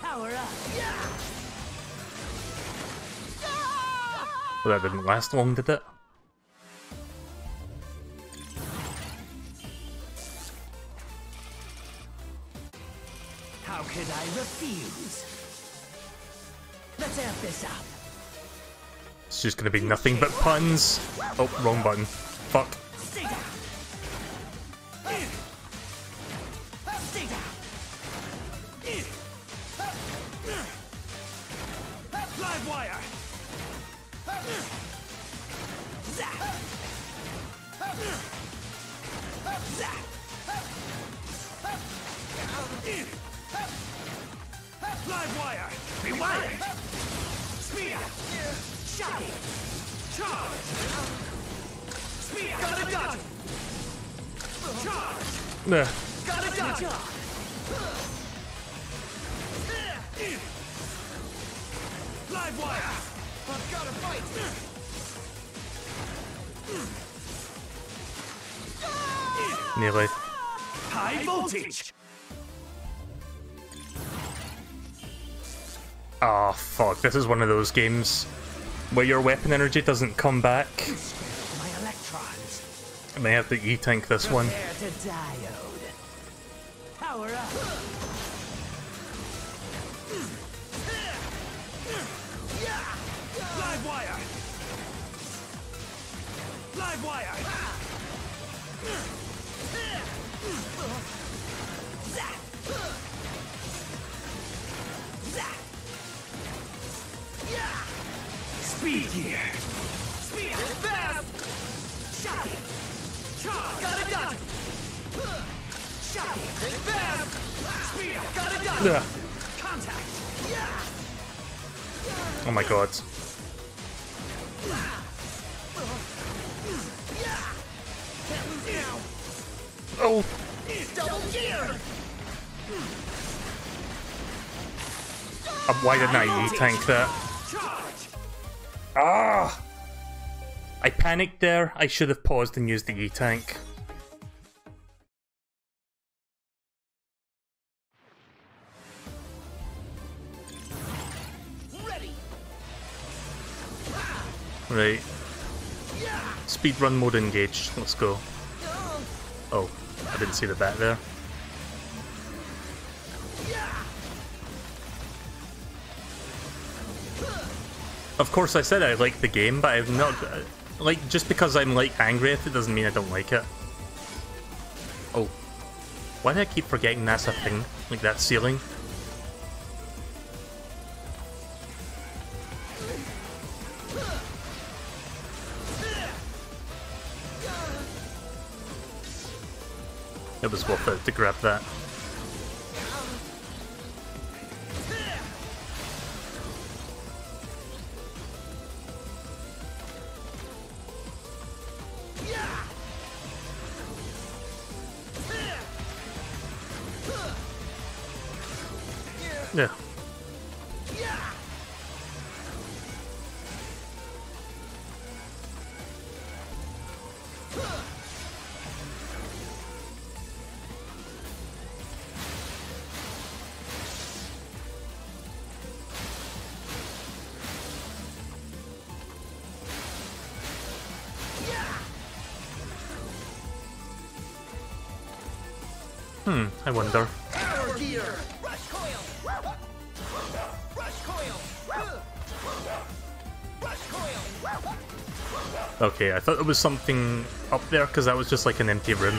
Power up. Well, that didn't last long, did it? Just gonna be nothing but puns. Oh, wrong button. Fuck. Games where your weapon energy doesn't come back. I may have to E-tank this one. E-tank that? Ah! I panicked there. I should have paused and used the E-tank. Right. Speedrun mode engaged. Let's go. Oh, I didn't see the bat there. Of course, I said I like the game, but I've not... Uh, like, just because I'm, like, angry at it doesn't mean I don't like it. Oh. Why do I keep forgetting that's a thing? Like, that ceiling? It was worth it to grab that. Okay, I thought there was something up there because that was just like an empty room.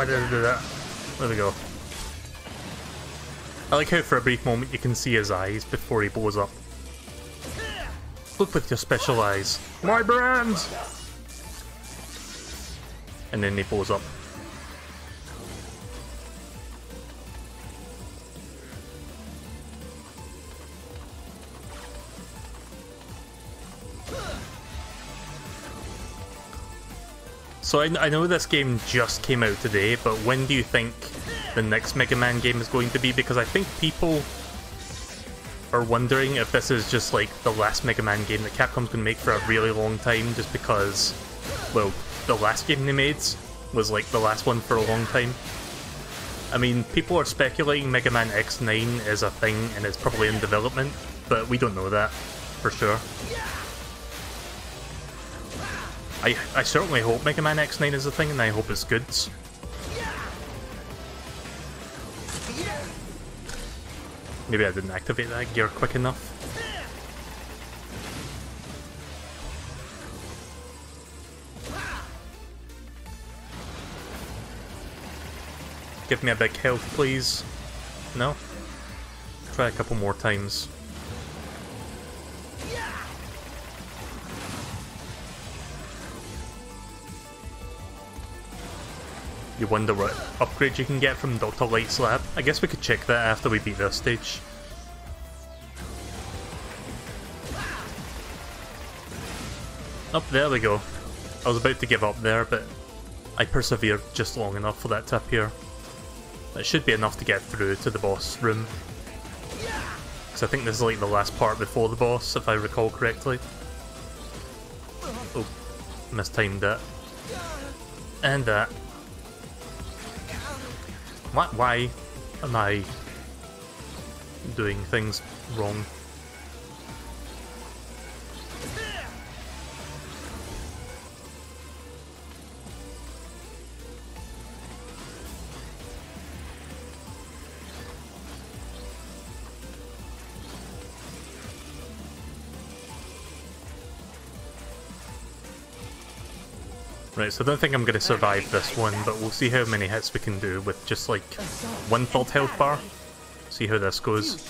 Why did I do that? There we go. I like how for a brief moment you can see his eyes before he blows up. Look with your special eyes. My brand! And then he blows up. So I, I know this game just came out today, but when do you think the next Mega Man game is going to be? Because I think people are wondering if this is just like the last Mega Man game that Capcom's going to make for a really long time, just because, well, the last game they made was like the last one for a long time. I mean, people are speculating Mega Man X9 is a thing and it's probably in development, but we don't know that for sure. I, I certainly hope Mega Man X9 is a thing and I hope it's good. Maybe I didn't activate that gear quick enough. Give me a big health, please. No? Try a couple more times. You wonder what upgrades you can get from Dr. Light's lab? I guess we could check that after we beat this stage. Up oh, there we go. I was about to give up there, but I persevered just long enough for that to appear. That should be enough to get through to the boss room. Because I think this is like the last part before the boss, if I recall correctly. Oh, mistimed that. And that. Why, why am I doing things wrong? Right, so I don't think I'm going to survive this one, but we'll see how many hits we can do with just like one third health bar. See how this goes.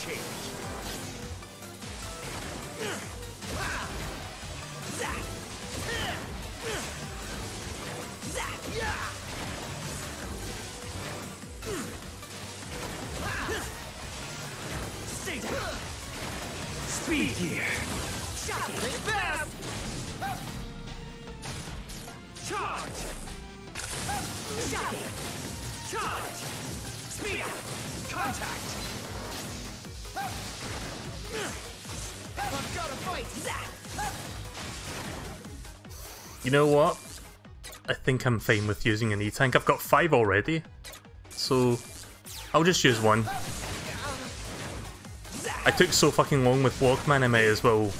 Think I'm fine with using an E-Tank. I've got five already, so I'll just use one. I took so fucking long with Walkman, I might as well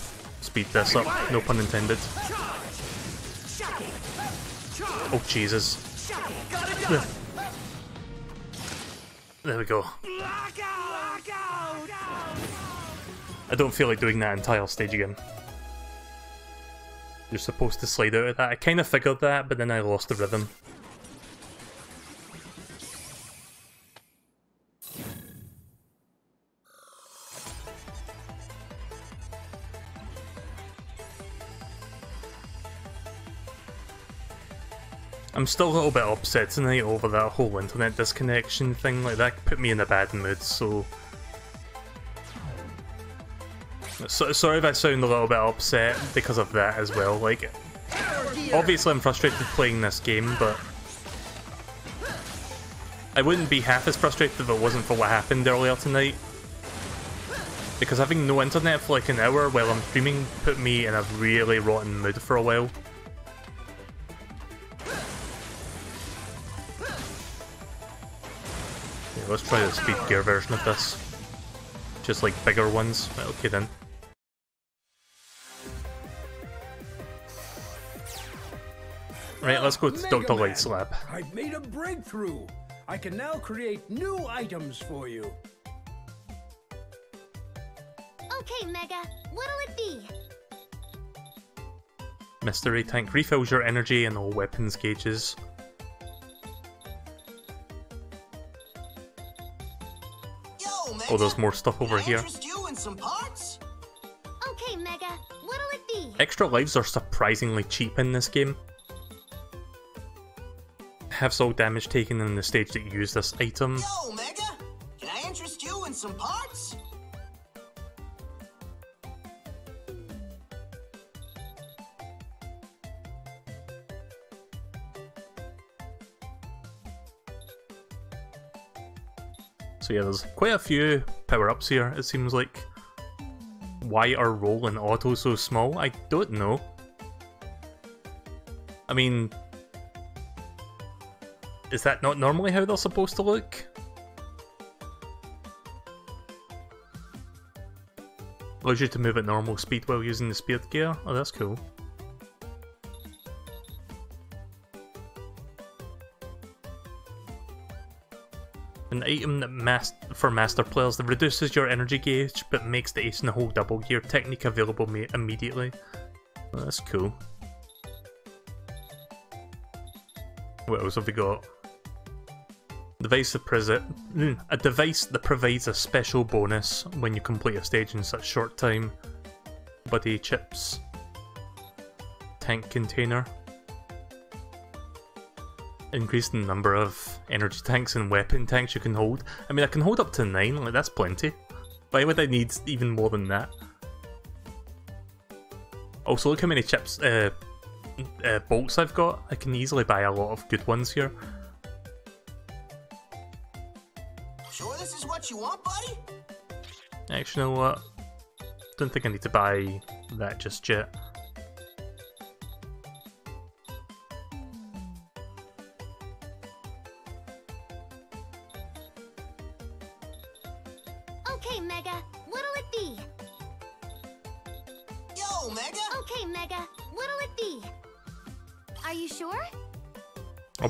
speed this up, no pun intended. Oh Jesus. [sighs] There we go. I don't feel like doing that entire stage again. You're supposed to slide out of that. I kind of figured that, but then I lost the rhythm. I'm still a little bit upset tonight over that whole internet disconnection thing. Like that put me in a bad mood. So, so sorry if I sound a little bit upset because of that as well. Like, obviously I'm frustrated playing this game, but I wouldn't be half as frustrated if it wasn't for what happened earlier tonight. Because having no internet for like an hour while I'm streaming put me in a really rotten mood for a while. Yeah, let's try the speed gear version of this. Just like bigger ones. Okay then. Right, let's go to Mega Dr. Man, Light's lab. I've made a breakthrough. I can now create new items for you. Okay, Mega. What'll it be? Mystery tank refills your energy and all weapons gauges. Yo, Mega. Oh, there's more stuff over here. you in some parts? Okay, Mega. What'll it be? Extra lives are surprisingly cheap in this game. Have soul damage taken in the stage that you use this item. Yo, Mega. Can I interest you in some parts? So yeah, there's quite a few power-ups here, it seems like. Why are Roll and Auto so small? I don't know. I mean... Is that not normally how they're supposed to look? Allows you to move at normal speed while using the speed gear? Oh, that's cool. An item that mas for master players that reduces your energy gauge but makes the ace in the hole double gear technique available immediately. Oh, that's cool. What else have we got? Device that presi- mm, a device that provides a special bonus when you complete a stage in such short time. Buddy chips. Tank container. Increase the number of energy tanks and weapon tanks you can hold. I mean, I can hold up to 9, like that's plenty. Why would I need even more than that? Also, look how many chips, uh, uh, bolts I've got. I can easily buy a lot of good ones here. You want, buddy? Actually, you know what? Don't think I need to buy that just yet.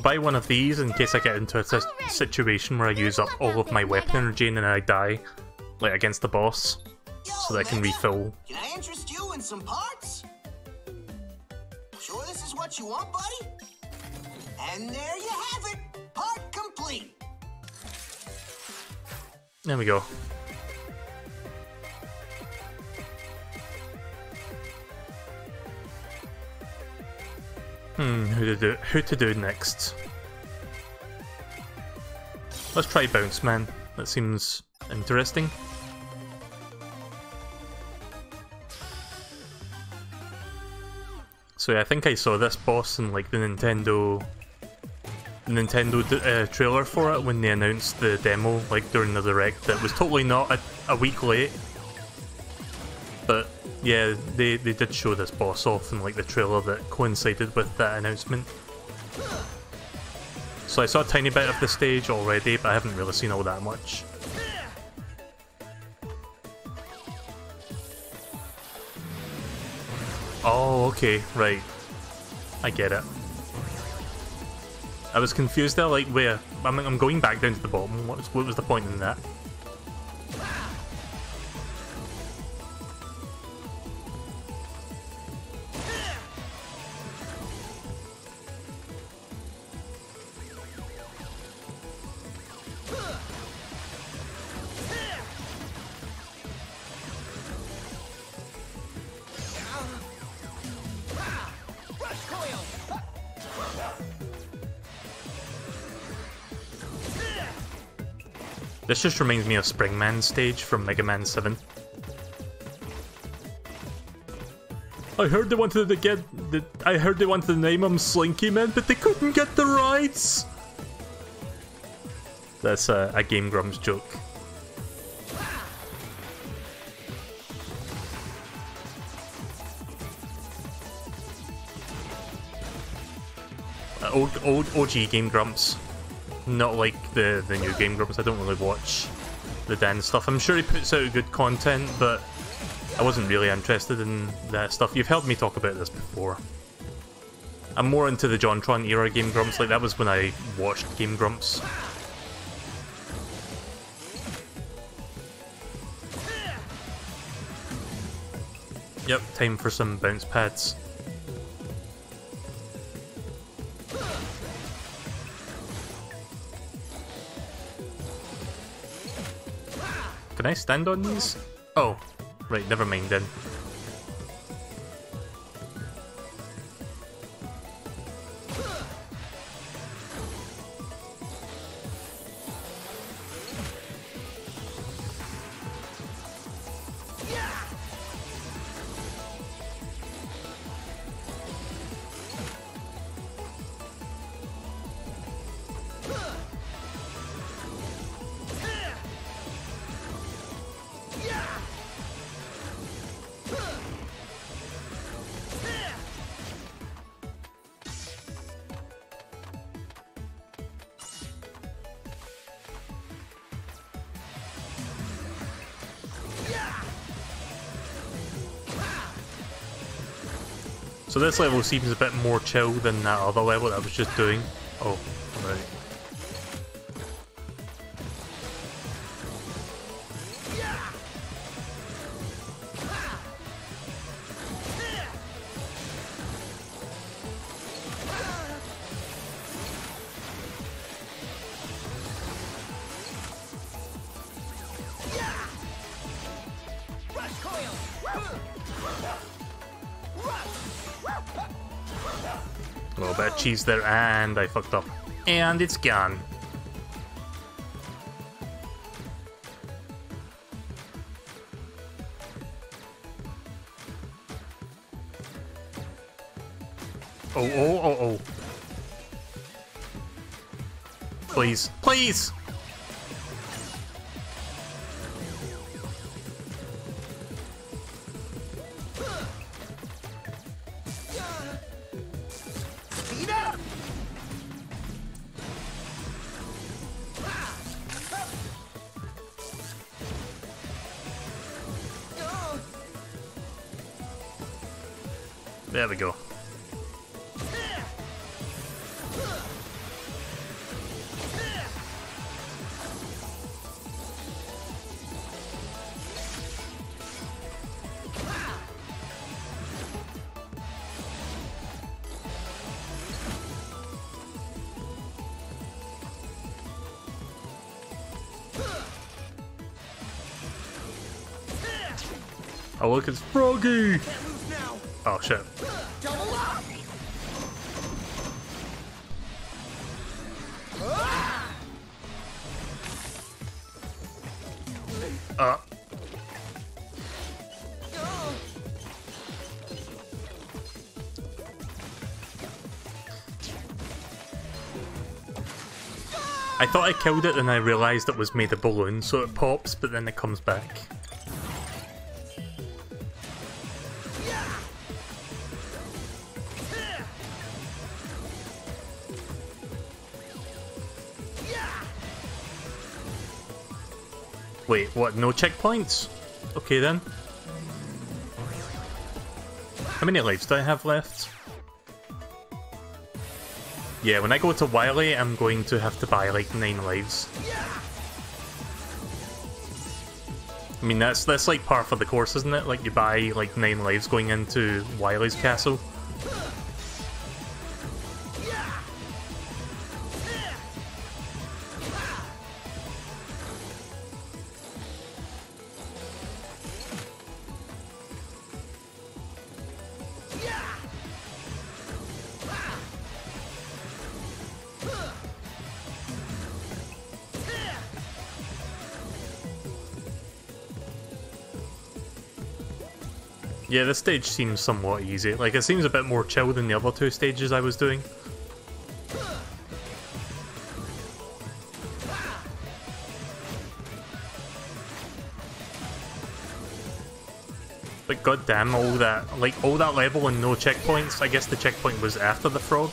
Buy one of these in case I get into a situation where I use up all of my weapon energy and then I die, like against the boss, so that I can refill. Can I interest you in some parts? Sure this is what you want, buddy? And there you have it. Part complete. There we go. Hmm, who to do who to do next? Let's try Bounce Man. That seems interesting. So yeah, I think I saw this boss in like the Nintendo Nintendo uh, trailer for it when they announced the demo like during the direct. That was totally not a, a week late. Yeah, they, they did show this boss off in like the trailer that coincided with that announcement. So I saw a tiny bit of the stage already, but I haven't really seen all that much. Oh, okay, right. I get it. I was confused there, like, where? I'm, I'm going back down to the bottom. What was, what was the point in that? This just reminds me of Springman stage from Mega Man 7. I heard they wanted to get the, I heard they wanted to name him Slinky Man, but they couldn't get the rights. That's a, a Game Grumps joke. Uh, old, old OG Game Grumps. Not like the, the new Game Grumps, I don't really watch the Dan stuff. I'm sure he puts out good content, but I wasn't really interested in that stuff. You've heard me talk about this before. I'm more into the JonTron era Game Grumps, like that was when I watched Game Grumps. Yep, time for some bounce pads. Can I stand on these? Oh, right, never mind then. So this level seems a bit more chill than that other level that I was just doing. Oh, right. Cheese there, and I fucked up. And it's gone. Oh, oh, oh, oh. Please, please! Oh look, it's Froggy! Oh shit. Uh. I thought I killed it and I realised it was made of balloon, so it pops, but then it comes back. What, no checkpoints? Okay then. How many lives do I have left? Yeah, when I go to Wily, I'm going to have to buy like 9 lives. I mean, that's that's like par for the course, isn't it? Like, you buy like 9 lives going into Wily's castle. Yeah, this stage seems somewhat easy. Like, it seems a bit more chill than the other two stages I was doing. But goddamn, all that, like, all that level and no checkpoints. I guess the checkpoint was after the frog.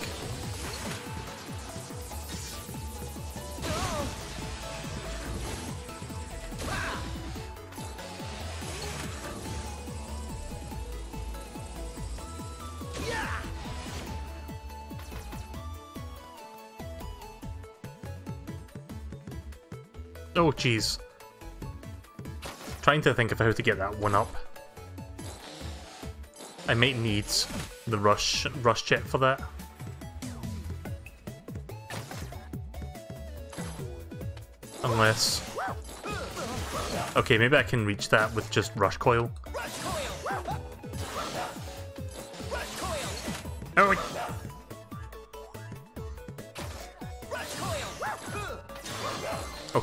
Jeez. Trying to think of how to get that one up. I might need the rush rush jet for that. Unless... Okay, maybe I can reach that with just rush coil.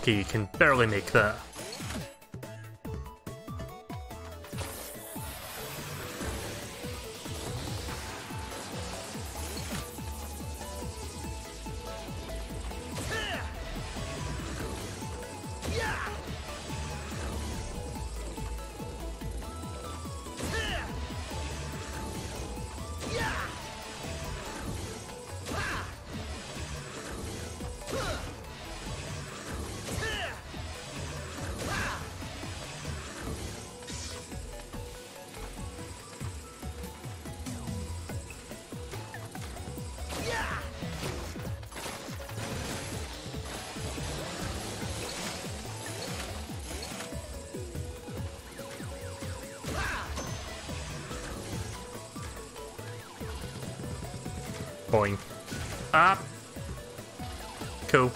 You can barely make that. Cool.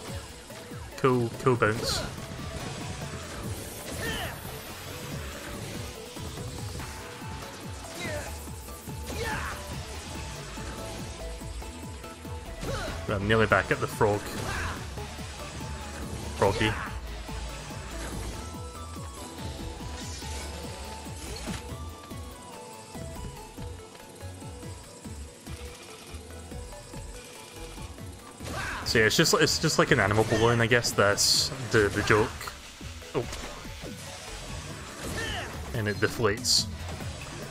Cool, cool bounce. I'm nearly back at the frog. Froggy. So yeah, it's just it's just like an animal balloon, I guess. That's the the joke. Oh, and it deflates.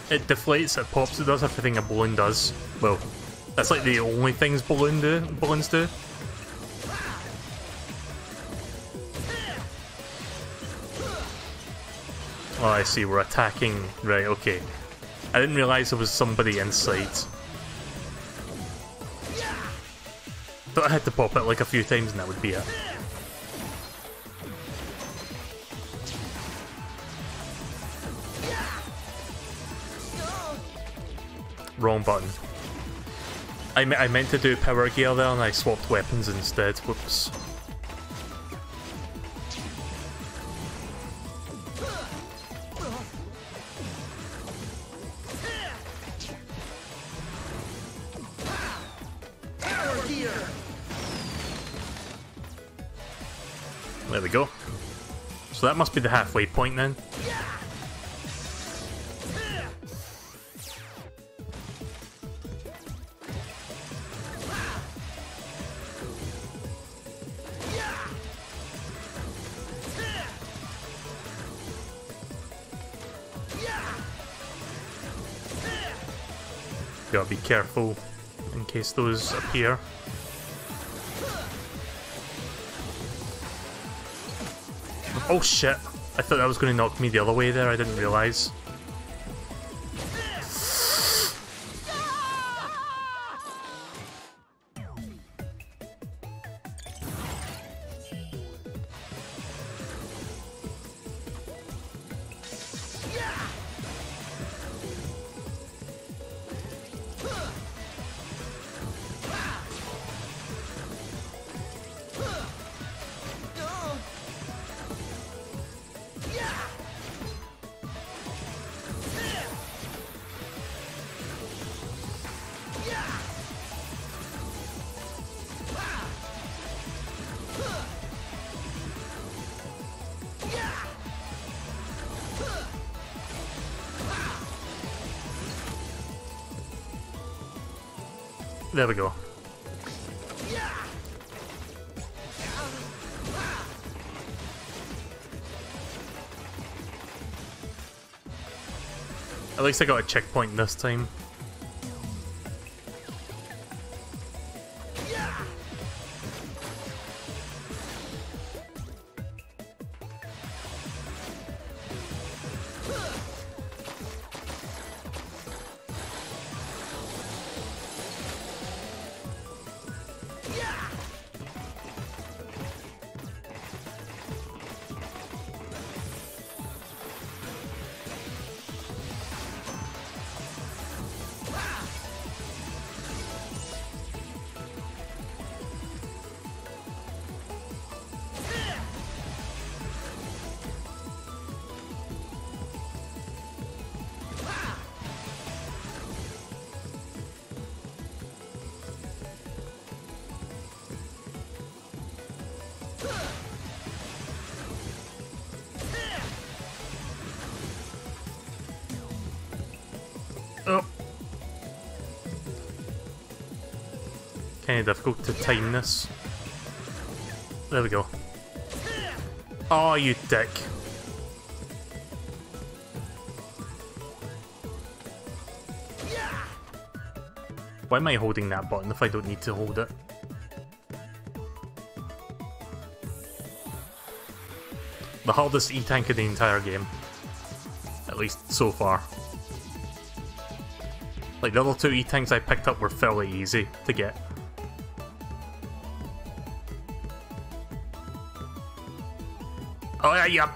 It deflates. It pops. It does everything a balloon does. Well, that's like the only things balloon do. Balloons do. Oh, I see. We're attacking. Right. Okay. I didn't realize there was somebody inside. I had to pop it like a few times and that would be it. Wrong button. I, me I meant to do power gear there and I swapped weapons instead. Whoops. That must be the halfway point then. Gotta be careful in case those appear. Oh shit! I thought that was going to knock me the other way there, I didn't realise. There we go. At least I got a checkpoint this time. Kinda difficult to time this. There we go. Oh, you dick. Why am I holding that button if I don't need to hold it? The hardest E-tank in the entire game. At least so far. Like the other two E-tanks I picked up were fairly easy to get. Yeah.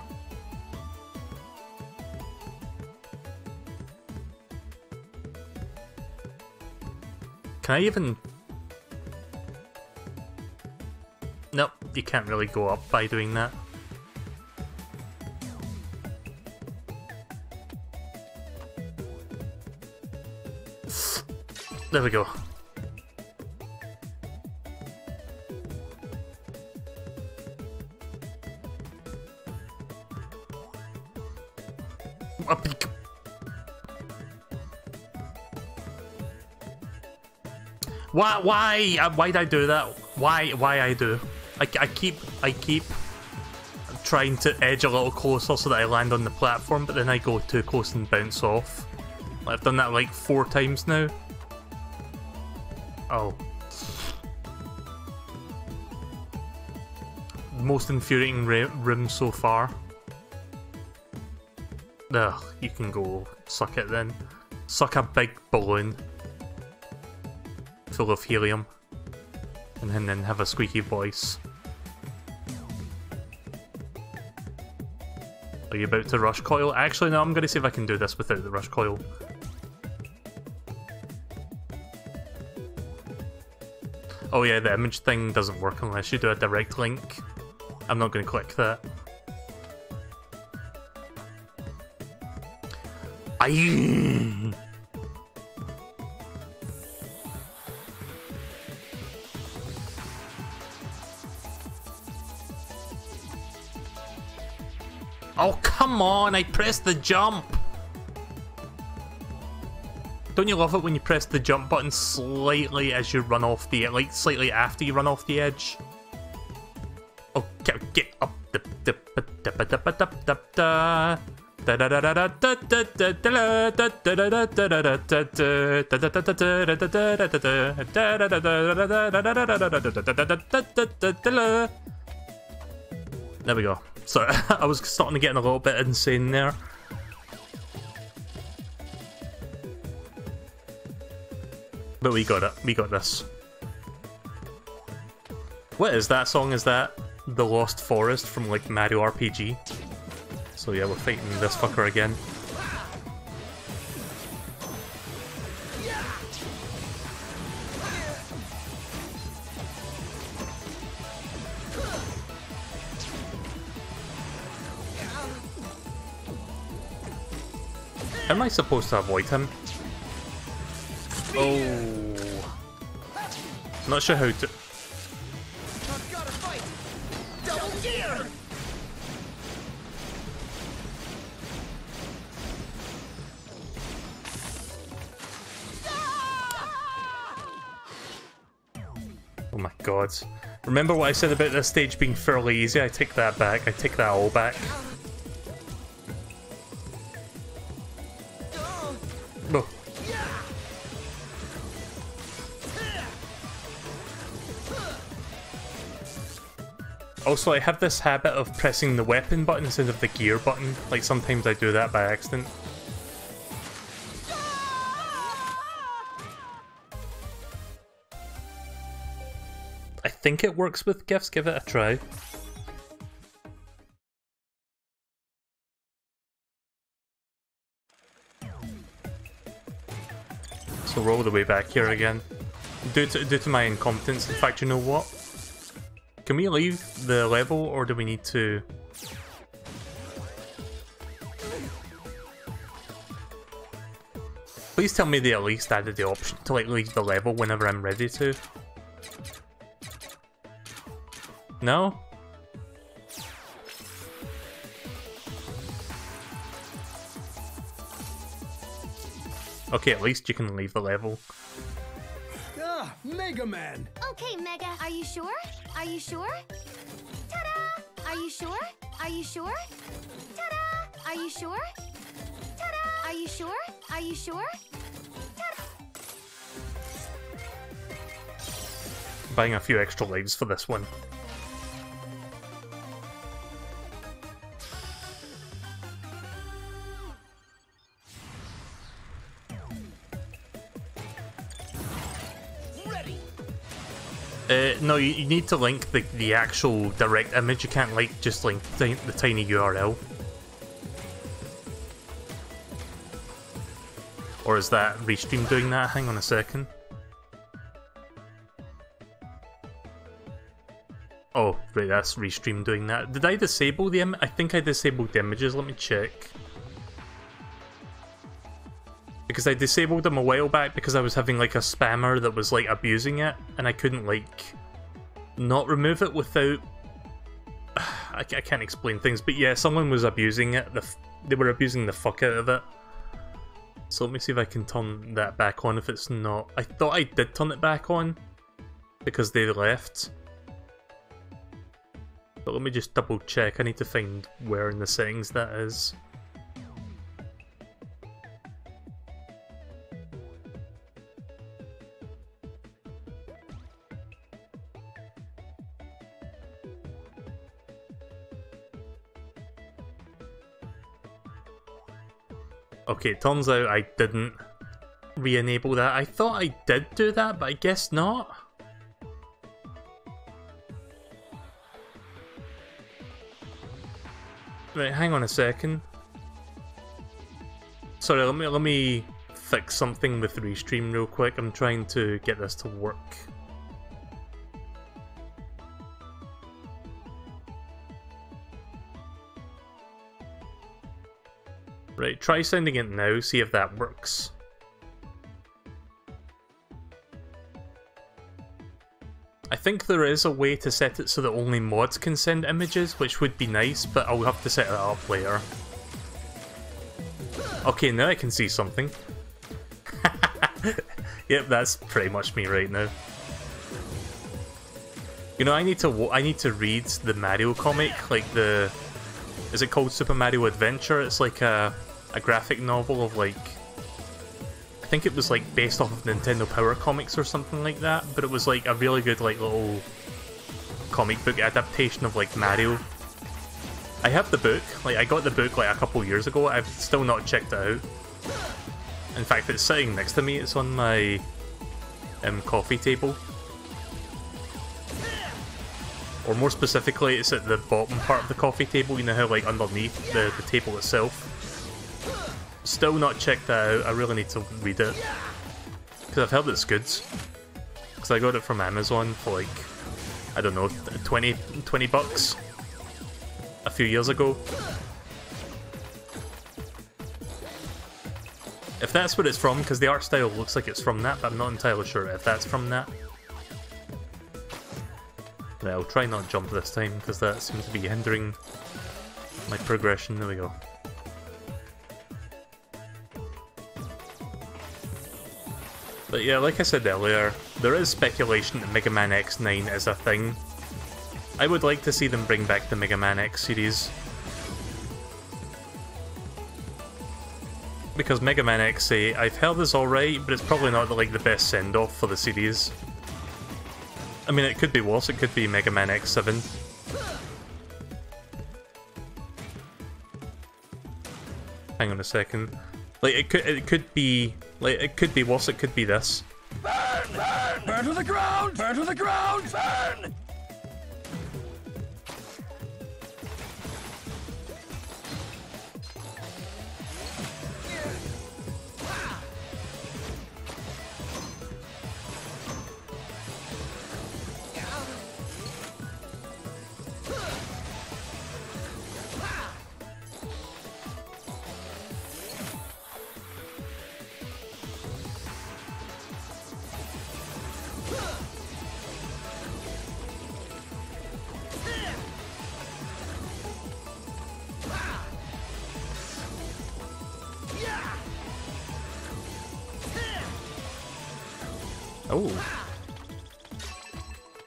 Can I even... Nope, you can't really go up by doing that. There we go. Why? Why? uh, Why did I do that? Why? Why I do? I, I keep I keep trying to edge a little closer so that I land on the platform, but then I go too close and bounce off. I've done that like four times now. Oh. Most infuriating room so far. Ugh, you can go suck it then. Suck a big balloon full of helium. And then, have a squeaky voice. Are you about to rush coil? Actually, no, I'm gonna see if I can do this without the rush coil. Oh yeah, the image thing doesn't work unless you do a direct link. I'm not going to click that. I. come on, I pressed the jump! Don't you love it when you press the jump button slightly as you run off the like slightly after you run off the edge? Oh, get, get up There we go. So [laughs] I was starting to get a little bit insane there. But we got it. We got this. What is that song? Is that The Lost Forest from like Mario RPG? So yeah, we're fighting this fucker again. Am I supposed to avoid him? Oh. Not sure how to... Oh my god. Remember what I said about this stage being fairly easy? I take that back. I take that all back. Also, I have this habit of pressing the weapon button instead of the gear button. Like, sometimes I do that by accident. I think it works with gifts, give it a try. So roll the way back here again. Due to, due to my incompetence, in fact, you know what? Can we leave the level, or do we need to... Please tell me they at least added the option to like leave the level whenever I'm ready to. No? Okay, at least you can leave the level. Ah, Mega Man! Okay, Mega, are you sure? Are you sure? Ta-da! Are you sure? Are you sure? Ta-da! Are you sure? Ta-da! Are you sure? Are you sure? Buying a few extra lives for this one. Uh, no, you, you need to link the, the actual direct image. You can't like just link the, the tiny URL. Or is that Restream doing that? Hang on a second. Oh, right, that's Restream doing that. Did I disable the Im I think I disabled the images, let me check. Because I disabled them a while back because I was having like a spammer that was like abusing it, and I couldn't like not remove it without... [sighs] I, I can't explain things, but yeah, someone was abusing it. The they were abusing the fuck out of it. So let me see if I can turn that back on if it's not... I thought I did turn it back on because they left. But let me just double check. I need to find where in the settings that is. Okay, it turns out I didn't re-enable that. I thought I did do that, but I guess not. Right, hang on a second. Sorry, let me let me fix something with the Restream real quick. I'm trying to get this to work. Right, try sending it now, see if that works. I think there is a way to set it so that only mods can send images, which would be nice, but I'll have to set that up later. Okay, now I can see something. [laughs] yep, that's pretty much me right now. You know, I need to I need to read the Mario comic, like the is it called Super Mario Adventure? It's like a a graphic novel of like I think it was like based off of Nintendo Power Comics or something like that, but it was like a really good like little comic book adaptation of like Mario. I have the book, like I got the book like a couple years ago, I've still not checked it out. In fact, it's sitting next to me, it's on my um, coffee table. Or more specifically, it's at the bottom part of the coffee table, you know how like underneath the, the table itself. Still not checked that out, I really need to read it. Because I've heard it's good. Because I got it from Amazon for like, I don't know, 20, 20 bucks a few years ago. If that's what it's from, because the art style looks like it's from that, but I'm not entirely sure if that's from that. I'll try not jump this time, because that seems to be hindering my progression. There we go. But yeah, like I said earlier, there is speculation that Mega Man X9 is a thing, I would like to see them bring back the Mega Man X series. Because Mega Man X8, eh, I've heard is alright, but it's probably not like the best send-off for the series. I mean, it could be worse, it could be Mega Man X7. Hang on a second. Like, it could, it could be, like, it could be worse, it could be this. Burn! Burn! Burn to the ground! Burn to the ground! Burn!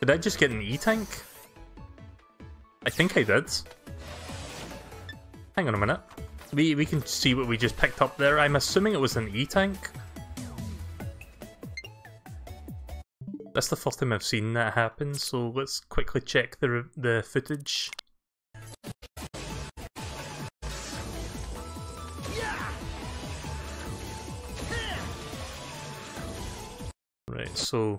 Did I just get an E-Tank? I think I did. Hang on a minute. We, we can see what we just picked up there. I'm assuming it was an E-Tank. That's the first time I've seen that happen, so let's quickly check the, the footage. Right, so...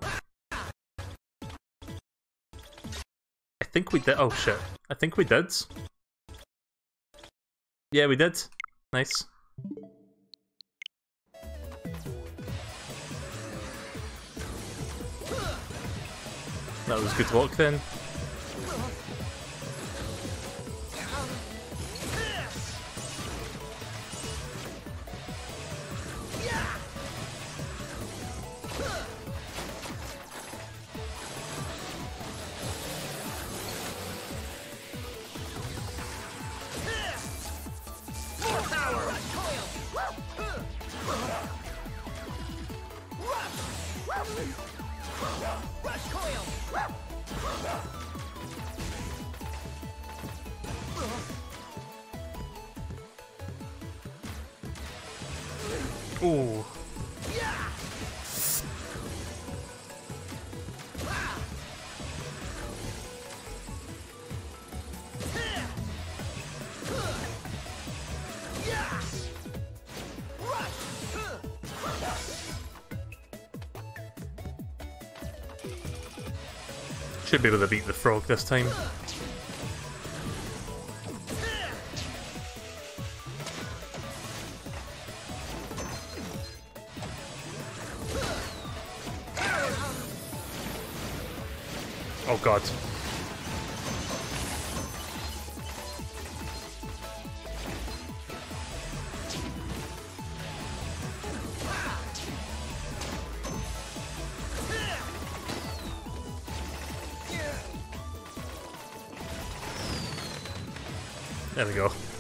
think we did- oh shit. I think we did. Yeah, we did. Nice. That was good work then. Should be able to beat the frog this time.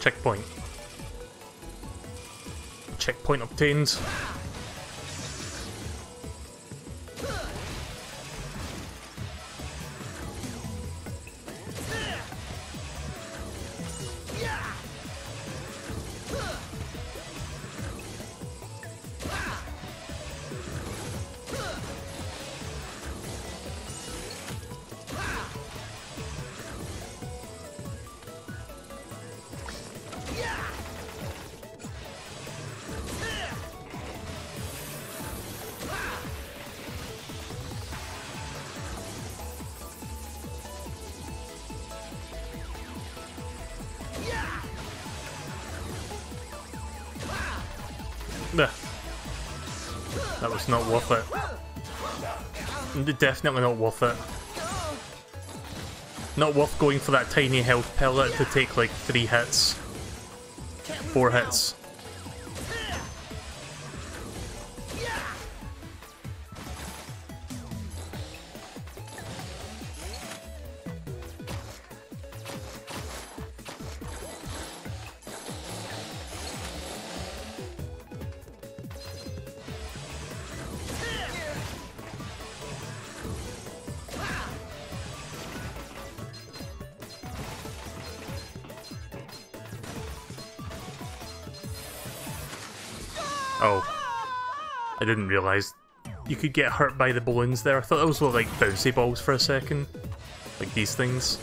Checkpoint. Checkpoint obtained. Definitely not worth it. Not worth going for that tiny health pellet to take like three hits. Four hits. Didn't realise you could get hurt by the balloons there. I thought those were like bouncy balls for a second. Like these things.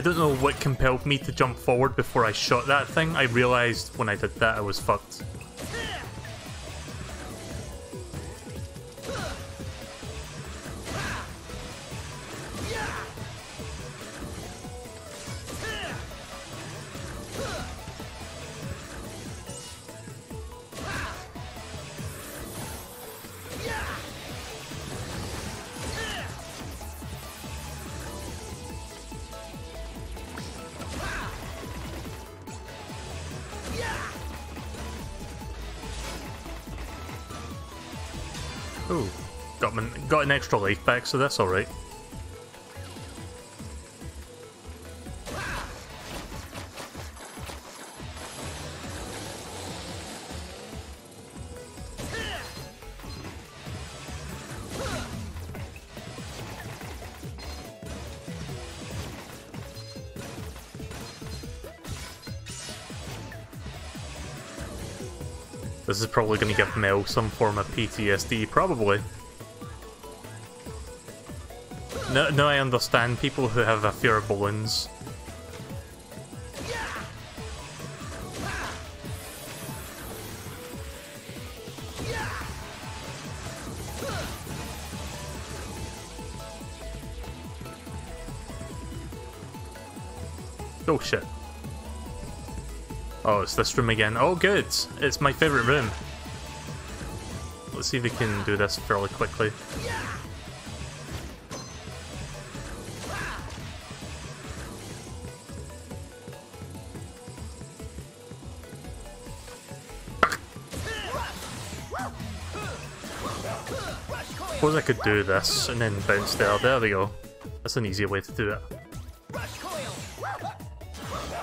I don't know what compelled me to jump forward before I shot that thing. I realized when I did that I was fucked. Got, got an extra life back, so that's alright. This is probably going to give Mel some form of PTSD, probably. No, no, I understand people who have a fear of balloons. Oh shit. Oh, it's this room again. Oh, good. It's my favourite room. Let's see if we can do this fairly quickly. Could do this and then bounce there. There we go. That's an easier way to do it.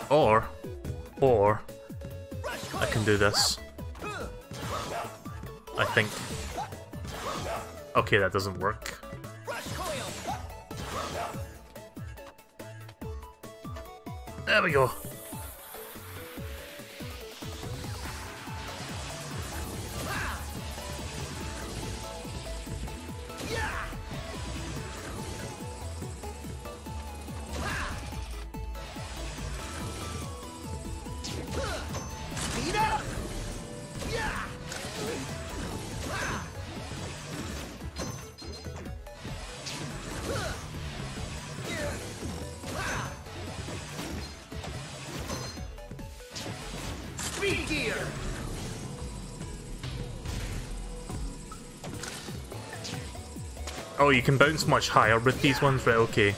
Or, or, I can do this. I think. Okay, that doesn't work. There we go. You can bounce much higher with these ones, right? Okay.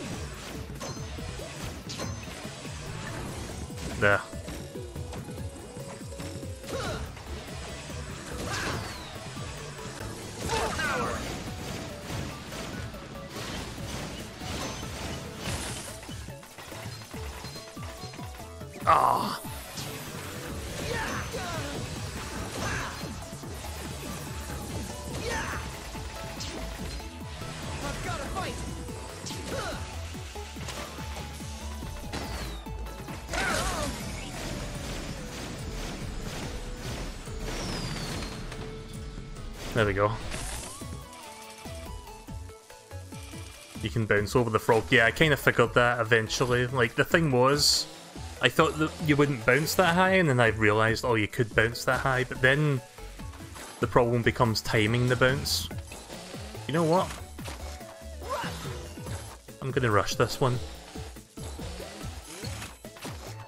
Over the frog. Yeah, I kind of figured that eventually. Like, the thing was, I thought that you wouldn't bounce that high, and then I realised, oh, you could bounce that high, but then the problem becomes timing the bounce. You know what? I'm gonna rush this one.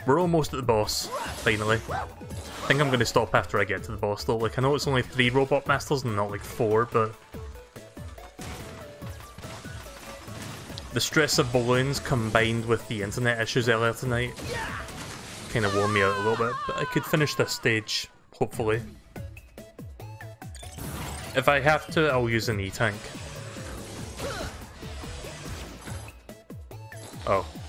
We're almost at the boss, finally. I think I'm gonna stop after I get to the boss though. Like, I know it's only three Robot Masters and not like four, but... The stress of balloons combined with the internet issues earlier tonight kind of wore me out a little bit, but I could finish this stage, hopefully. If I have to, I'll use an E-Tank. Oh. Oh.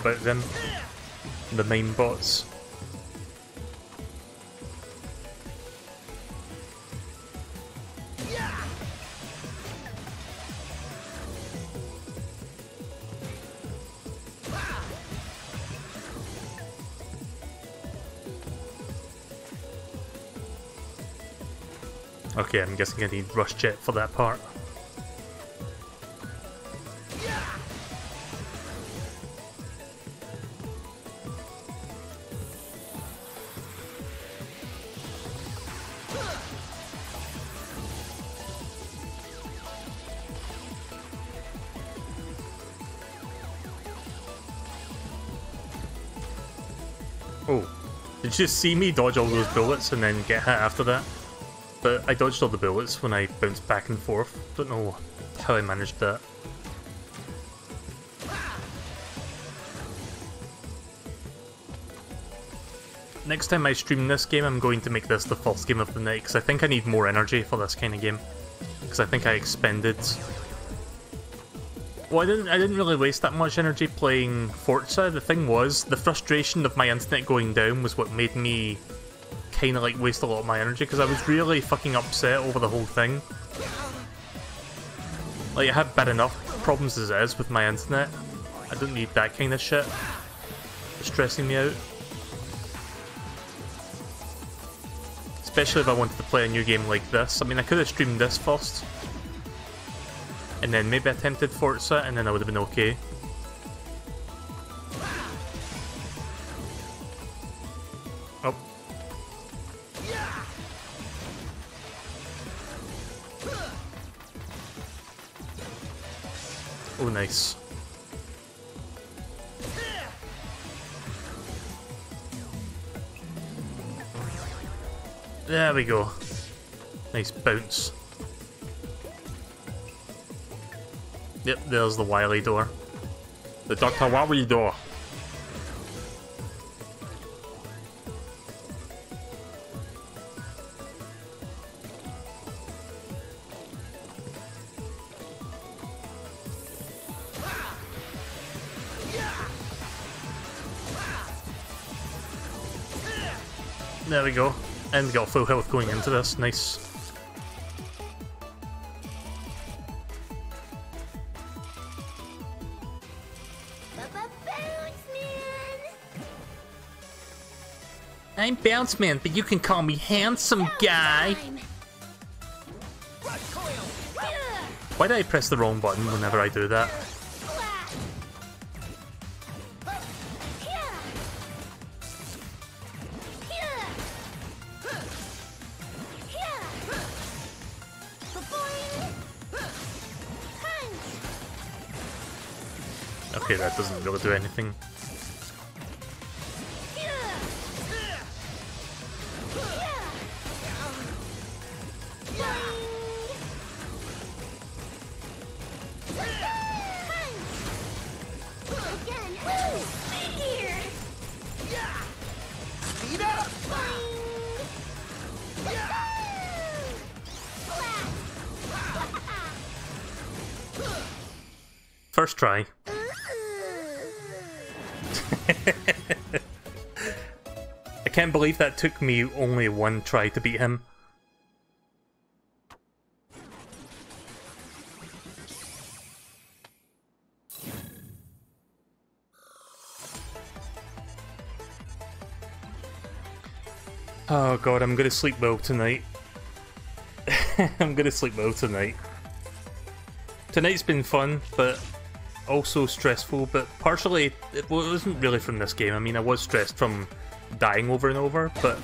About them. The main bots. Okay, I'm guessing I need Rush Jet for that part. Just see me dodge all those bullets and then get hit after that? But I dodged all the bullets when I bounced back and forth. Don't know how I managed that. Next time I stream this game, I'm going to make this the first game of the night, because I think I need more energy for this kind of game. Because I think I expended... Well, I didn't, I didn't really waste that much energy playing Forza. The thing was, the frustration of my internet going down was what made me kind of like waste a lot of my energy, because I was really fucking upset over the whole thing. Like, I had bad enough problems as is with my internet. I don't need that kind of shit. It's stressing me out. Especially if I wanted to play a new game like this. I mean, I could have streamed this first. And then maybe attempted Forza, and then I would have been okay. Oh. Oh, nice. There we go. Nice bounce. Yep, there's the Wily door. The Dr. Wily door. There we go. And we got full health going into this. Nice. Bounce Man, but you can call me Handsome Guy. Why did I press the wrong button whenever I do that? Okay, that doesn't really do anything. Believe that took me only one try to beat him. Oh god, I'm gonna sleep well tonight. [laughs] I'm gonna sleep well tonight. Tonight's been fun, but also stressful, but partially it wasn't really from this game. I mean, I was stressed from dying over and over, but...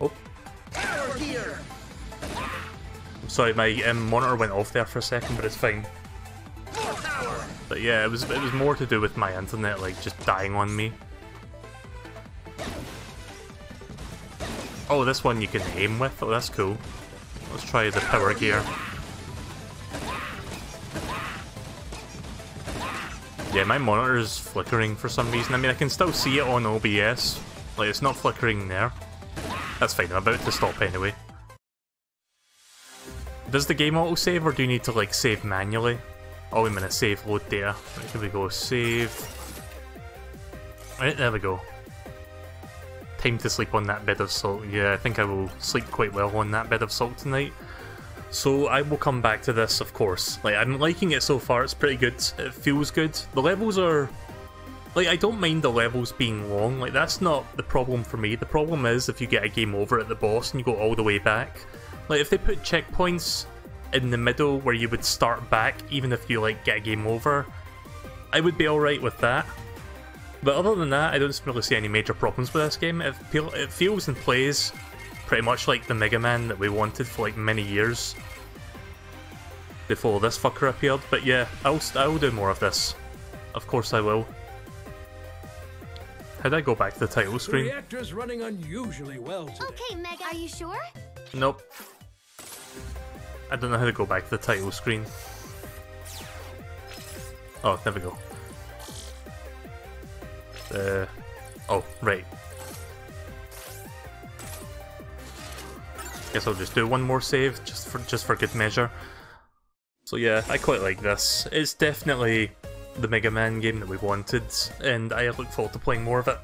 Oh. I'm sorry, my um, monitor went off there for a second, but it's fine. But yeah, it was it was more to do with my internet, like, just dying on me. Oh, this one you can aim with? Oh, that's cool. Let's try the power gear. Yeah, my monitor is flickering for some reason. I mean, I can still see it on OBS. Like, it's not flickering there. That's fine, I'm about to stop anyway. Does the game autosave, or do you need to, like, save manually? Oh, wait a minute, save load data. Right, here we go, save... Right, there we go time to sleep on that bed of salt. Yeah, I think I will sleep quite well on that bed of salt tonight. So I will come back to this, of course. Like, I'm liking it so far, it's pretty good. It feels good. The levels are... Like, I don't mind the levels being long. Like, that's not the problem for me. The problem is if you get a game over at the boss and you go all the way back. Like, if they put checkpoints in the middle where you would start back, even if you, like, get a game over, I would be alright with that. But other than that, I don't really see any major problems with this game. It, feel, it feels and plays pretty much like the Mega Man that we wanted for like many years before this fucker appeared. But yeah, I'll, I'll do more of this. Of course I will. How did I go back to the title screen? The reactor's running unusually well today. Okay, Mega, are you sure? Nope. I don't know how to go back to the title screen. Oh, there we go. Uh, oh, right. Guess I'll just do one more save, just for just for good measure. So yeah, I quite like this. It's definitely the Mega Man game that we wanted, and I look forward to playing more of it.